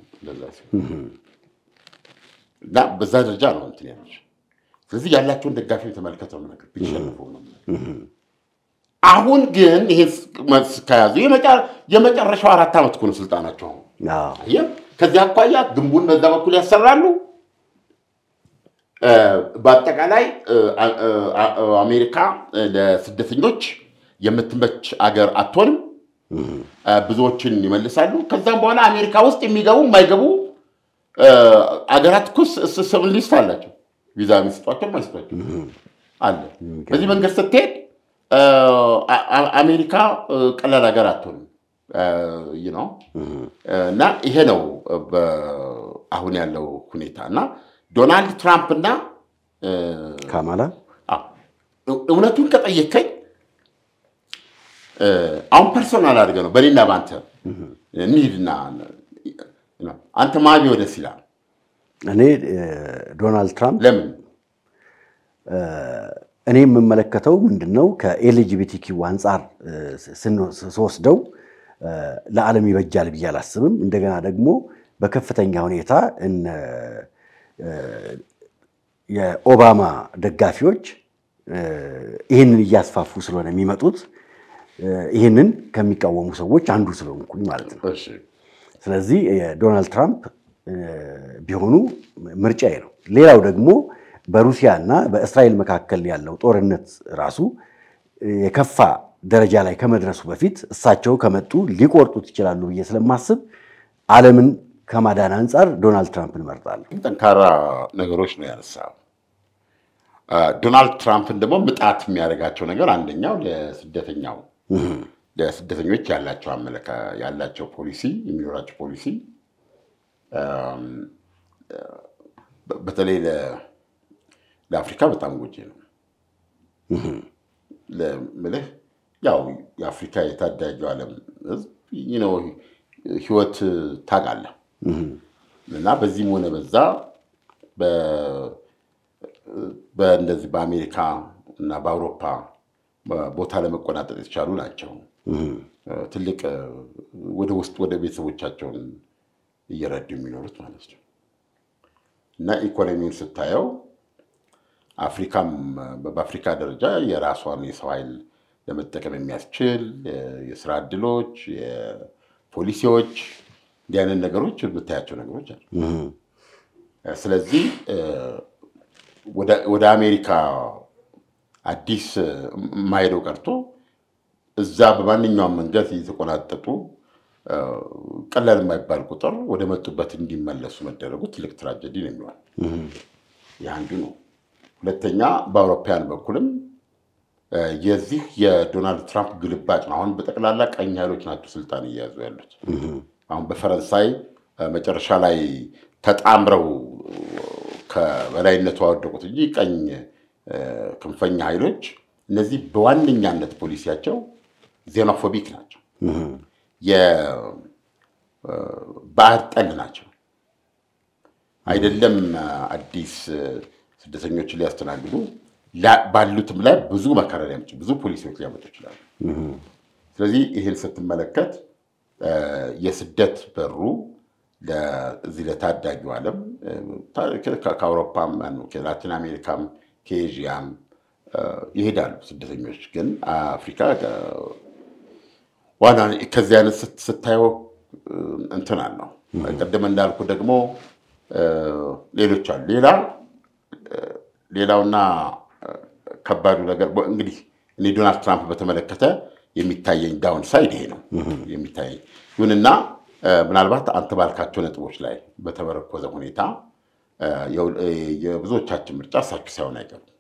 እና በዛ ደረጃ ነው እንትን ያለች። ስለዚህ ያላቸውን ደጋፊ የተመለከተው ነገር ቢሸንፉ ነው። አሁን ግን ይሄ ከያዙ የመጨረሻው አራት ዓመት እኮ ነው ስልጣናቸው። አሁን ከዚህ አኳያ ግንቡን በዛ በኩል ያሰራሉ። በአጠቃላይ አሜሪካ ለስደተኞች የምትመች አገር አትሆንም። ብዙዎችን ይመልሳሉ። ከዛም በኋላ አሜሪካ ውስጥ የሚገቡ የማይገቡ አገራት እኮ ስም ሊስት አላቸው። ቪዛ የሚሰጧቸው የማይሰጧቸው አለ። በዚህ መንገድ ስትሄድ አሜሪካ ቀላል ሀገር አትሆንም ነው እና ይሄ ነው አሁን ያለው ሁኔታ እና ዶናልድ ትራምፕ እና ካማላ እውነቱን ከጠየከኝ አሁን ፐርሶናል አድርገህ ነው በእኔና በአንተ እንሂድና አንተ ማን ደስ ይላል? እኔ ዶናልድ ትራምፕ ለምን? እኔ የምመለከተው ምንድን ነው ከኤልጂቢቲኪው አንጻር ስወስደው ለዓለም ይበጃል ብዬ አላስብም። እንደገና ደግሞ በከፍተኛ ሁኔታ እነ የኦባማ ደጋፊዎች ይህንን እያስፋፉ ስለሆነ የሚመጡት ይህንን ከሚቃወሙ ሰዎች አንዱ ስለሆንኩኝ ማለት ነው። ስለዚህ የዶናልድ ትራምፕ ቢሆኑ ምርጫዬ ነው። ሌላው ደግሞ በሩሲያ እና በእስራኤል መካከል ያለው ጦርነት ራሱ የከፋ ደረጃ ላይ ከመድረሱ በፊት እሳቸው ከመጡ ሊቆርጡት ይችላሉ ብዬ ስለማስብ ዓለምን ከማዳን አንጻር ዶናልድ ትራምፕን እመርጣለሁ። ጠንካራ ነገሮች ነው ያነሳው። ዶናልድ ትራምፕን ደግሞ ምጣት የሚያደርጋቸው ነገር አንደኛው ለስደተኛው ለስደተኞች ያላቸው አመለካ ያላቸው ፖሊሲ የሚኖራቸው ፖሊሲ በተለይ ለአፍሪካ በጣም ጎጂ ነው። ያው የአፍሪካ የታዳጊው ዓለም ህዝብ ነው ህይወት ታውቃለህ እና በዚህም ሆነ በዛ በእንደዚህ በአሜሪካ እና በአውሮፓ ቦታ ለመቆናጠጥ የተቻሉ ናቸው። ትልቅ ወደ ውስጥ ወደ ቤተሰቦቻቸውን እየረዱ የሚኖሩት ማለት ነው እና ኢኮኖሚውን ስታየው አፍሪካም በአፍሪካ ደረጃ የራሷን የሰው ኃይል ለመጠቀም የሚያስችል የስራ እድሎች፣ የፖሊሲዎች አይነት ነገሮች የምታያቸው ነገሮች አሉ። ስለዚህ ወደ አሜሪካ አዲስ የማሄደው ቀርቶ እዛ በማንኛውም መንገድ እየተቆናጠጡ ቀላል የማይባል ቁጥር ወደ መጡበት እንዲመለሱ መደረጉ ትልቅ ትራጀዲ ነው የሚሆን። ይህ አንዱ ነው። ሁለተኛ በአውሮፓውያን በኩልም የዚህ የዶናልድ ትራምፕ ግልባጭ ነው። አሁን በጠቅላላ ቀኝ ኃይሎች ናቸው ስልጣን እየያዙ ያሉት። አሁን በፈረንሳይ መጨረሻ ላይ ተጣምረው ከበላይነቱ አወደቁት እንጂ ቀኝ ክንፈኛ ኃይሎች እነዚህ በዋነኛነት ፖሊሲያቸው ዜኖፎቢክ ናቸው። የባህር ጠል ናቸው። አይደለም አዲስ ስደተኞችን ሊያስተናግዱ ባሉትም ላይ ብዙ መከራ ሊያመጡ ብዙ ፖሊሲዎች ሊያመጡ ይችላሉ። ስለዚህ ይህን ስትመለከት የስደት በሩ እዚህ ለታዳጊው ዓለም ከአውሮፓም ከላቲን አሜሪካም ከኤዥያም ይሄዳሉ ስደተኞች። ግን አፍሪካ ዋና ከዚህ አይነት ስታየው እንትን አለው። ቅድም እንዳልኩ ደግሞ ሌሎች አሉ። ሌላ ሌላውና ከባዱ ነገር እንግዲህ እኔ ዶናልድ ትራምፕ በተመለከተ የሚታየኝ downside ይሄ ነው የሚታየኝ። ይሁንና ምናልባት አንተ ባልካቸው ነጥቦች ላይ በተመረኮዘ ሁኔታ የብዙዎቻችን ምርጫ እሳቸው ሳይሆን አይቀሩም።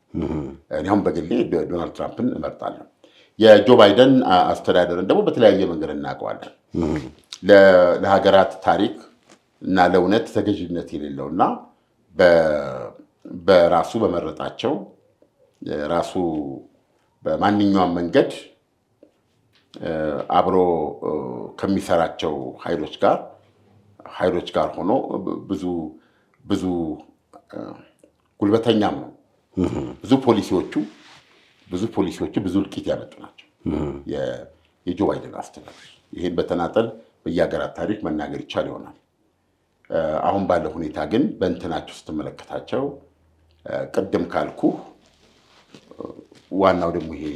እኔ አሁን በግሌ ዶናልድ ትራምፕን እመርጣለሁ። የጆ ባይደን አስተዳደርን ደግሞ በተለያየ መንገድ እናውቀዋለን። ለሀገራት ታሪክ እና ለእውነት ተገዥነት የሌለው እና በራሱ በመረጣቸው ራሱ በማንኛውም መንገድ አብሮ ከሚሰራቸው ኃይሎች ጋር ኃይሎች ጋር ሆኖ ብዙ ብዙ ጉልበተኛም ነው። ብዙ ፖሊሲዎቹ ብዙ ፖሊሲዎቹ ብዙ እልቂት ያመጡ ናቸው። የጆ ባይደን አስተዳደር ይህን በተናጠል በየሀገራት ታሪክ መናገር ይቻል ይሆናል። አሁን ባለው ሁኔታ ግን በእንትናቸው ስትመለከታቸው ቅድም ካልኩ ዋናው ደግሞ ይሄ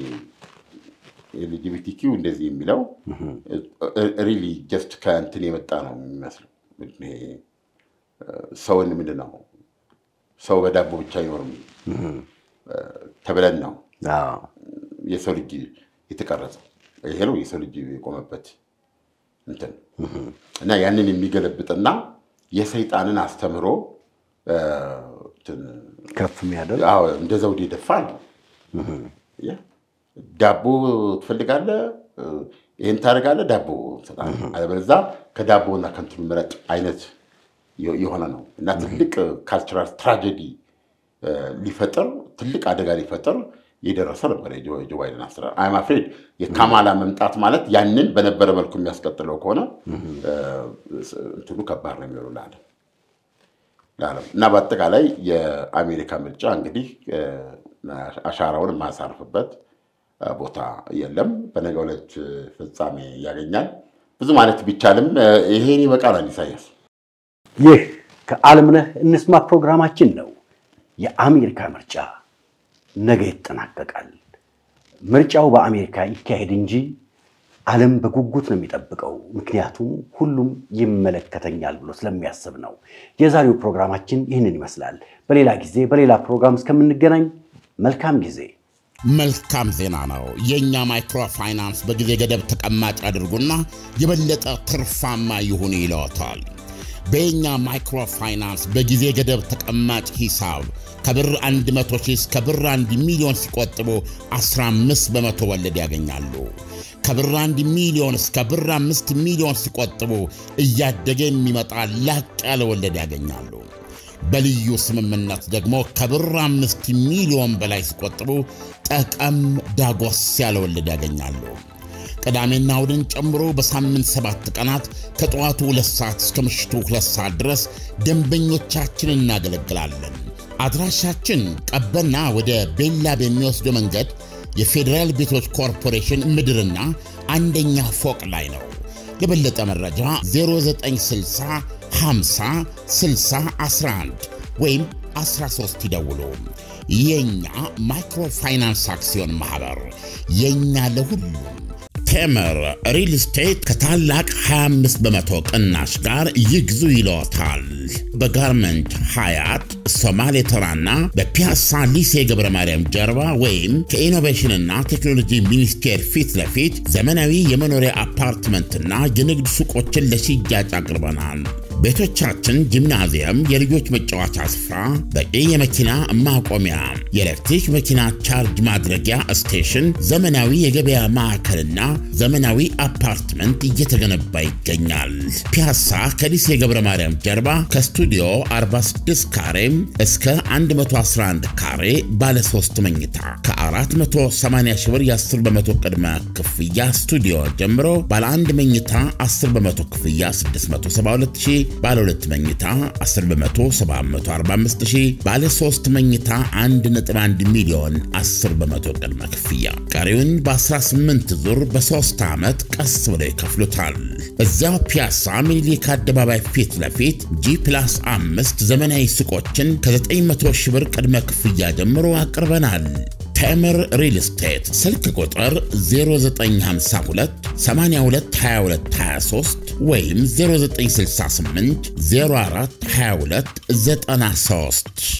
LGBTQ እንደዚህ የሚለው really just ከእንትን የመጣ ነው የሚመስለው። ሰውን ምንድን ነው ሰው በዳቦ ብቻ አይኖርም ተብለን ነው የሰው ልጅ የተቀረጸው። ይሄ ነው የሰው ልጅ የቆመበት እንትን እና ያንን የሚገለብጥና የሰይጣንን አስተምሮ ከፍ የሚያደርግ እንደ ዘውድ የደፋ ነው። ዳቦ ትፈልጋለህ፣ ይህን ታደርጋለህ፣ ዳቦ አለበለዚያ ከዳቦና ከእንትኑ ምረጥ አይነት የሆነ ነው። እና ትልቅ ካልቸራል ትራጀዲ ሊፈጥር ትልቅ አደጋ ሊፈጥር የደረሰ ነበር የጆ ባይደን አስተዳደር። አይም አፍሬድ የካማላ መምጣት ማለት ያንን በነበረ መልኩ የሚያስቀጥለው ከሆነ እንትኑ ከባድ ነው የሚሆኑ ለዓለም እና በአጠቃላይ የአሜሪካ ምርጫ እንግዲህ አሻራውን የማያሳርፍበት ቦታ የለም። በነገው ዕለት ፍጻሜ ያገኛል። ብዙ ማለት ቢቻልም ይሄን ይበቃናል። ኢሳያስ ይህ ከዓለምነህ እንስማ ፕሮግራማችን ነው። የአሜሪካ ምርጫ ነገ ይጠናቀቃል። ምርጫው በአሜሪካ ይካሄድ እንጂ ዓለም በጉጉት ነው የሚጠብቀው። ምክንያቱም ሁሉም ይመለከተኛል ብሎ ስለሚያስብ ነው። የዛሬው ፕሮግራማችን ይህንን ይመስላል። በሌላ ጊዜ በሌላ ፕሮግራም እስከምንገናኝ መልካም ጊዜ። መልካም ዜና ነው። የእኛ ማይክሮ ፋይናንስ በጊዜ ገደብ ተቀማጭ አድርጉና የበለጠ ትርፋማ ይሁኑ ይለዎታል። በየኛ ማይክሮ ፋይናንስ በጊዜ ገደብ ተቀማጭ ሂሳብ ከብር 100 ሺህ እስከ ብር 1 ሚሊዮን ሲቆጥቡ 15 በመቶ ወለድ ያገኛሉ። ከብር 1 ሚሊዮን እስከ ብር 5 ሚሊዮን ሲቆጥቡ እያደገ የሚመጣ ላቅ ያለ ወለድ ያገኛሉ። በልዩ ስምምነት ደግሞ ከብር 5 ሚሊዮን በላይ ሲቆጥቡ ጠቀም ዳጎስ ያለ ወለድ ያገኛሉ። ቅዳሜና እሁድን ጨምሮ በሳምንት ሰባት ቀናት ከጠዋቱ ሁለት ሰዓት እስከ ምሽቱ ሁለት ሰዓት ድረስ ደንበኞቻችን እናገለግላለን። አድራሻችን ቀበና ወደ ቤላ በሚወስደው መንገድ የፌዴራል ቤቶች ኮርፖሬሽን ምድርና አንደኛ ፎቅ ላይ ነው። ለበለጠ መረጃ 0960 50 60 11 ወይም 13 ይደውሉ። የእኛ ማይክሮፋይናንስ አክሲዮን ማኅበር የእኛ ለሁሉም ቴምር ሪል ስቴት ከታላቅ 25 በመቶ ቅናሽ ጋር ይግዙ ይለዎታል። በጋርመንት ሀያት ሶማሌ ተራና በፒያሳ ሊሴ ገብረ ማርያም ጀርባ ወይም ከኢኖቬሽንና ቴክኖሎጂ ሚኒስቴር ፊት ለፊት ዘመናዊ የመኖሪያ አፓርትመንትና የንግድ ሱቆችን ለሽያጭ አቅርበናል። ቤቶቻችን ጂምናዚየም፣ የልጆች መጫወቻ ስፍራ፣ በቂ የመኪና ማቆሚያ፣ የኤሌክትሪክ መኪና charge ማድረጊያ station፣ ዘመናዊ የገበያ ማዕከልና ዘመናዊ አፓርትመንት እየተገነባ ይገኛል። ፒያሳ ከሊሴ ገብረ ማርያም ጀርባ ከስቱዲዮ 46 ካሬ እስከ 111 ካሬ ባለ 3 መኝታ ከ480 ሺህ ብር የ10 በመቶ ቅድመ ክፍያ ስቱዲዮ ጀምሮ ባለ አንድ መኝታ 10 በመቶ ክፍያ 672 ሺህ ባለ ሁለት መኝታ 10 በመቶ 745 ሺህ ባለ 3 መኝታ 1.1 ሚሊዮን 10 በመቶ ቅድመ ክፍያ ቀሪውን በ18 ዙር በ3 ዓመት ቀስ ብለው ይከፍሉታል። እዚያው ፒያሳ ሚኒሊክ አደባባይ ፊት ለፊት G plus አምስት ዘመናዊ ሱቆችን ከ900 ሺህ ብር ቅድመ ክፍያ ጀምሮ አቅርበናል። ቴምር ሪል ስቴት ስልክ ቁጥር 0952 8222 23 ወይም 0968 04 22 93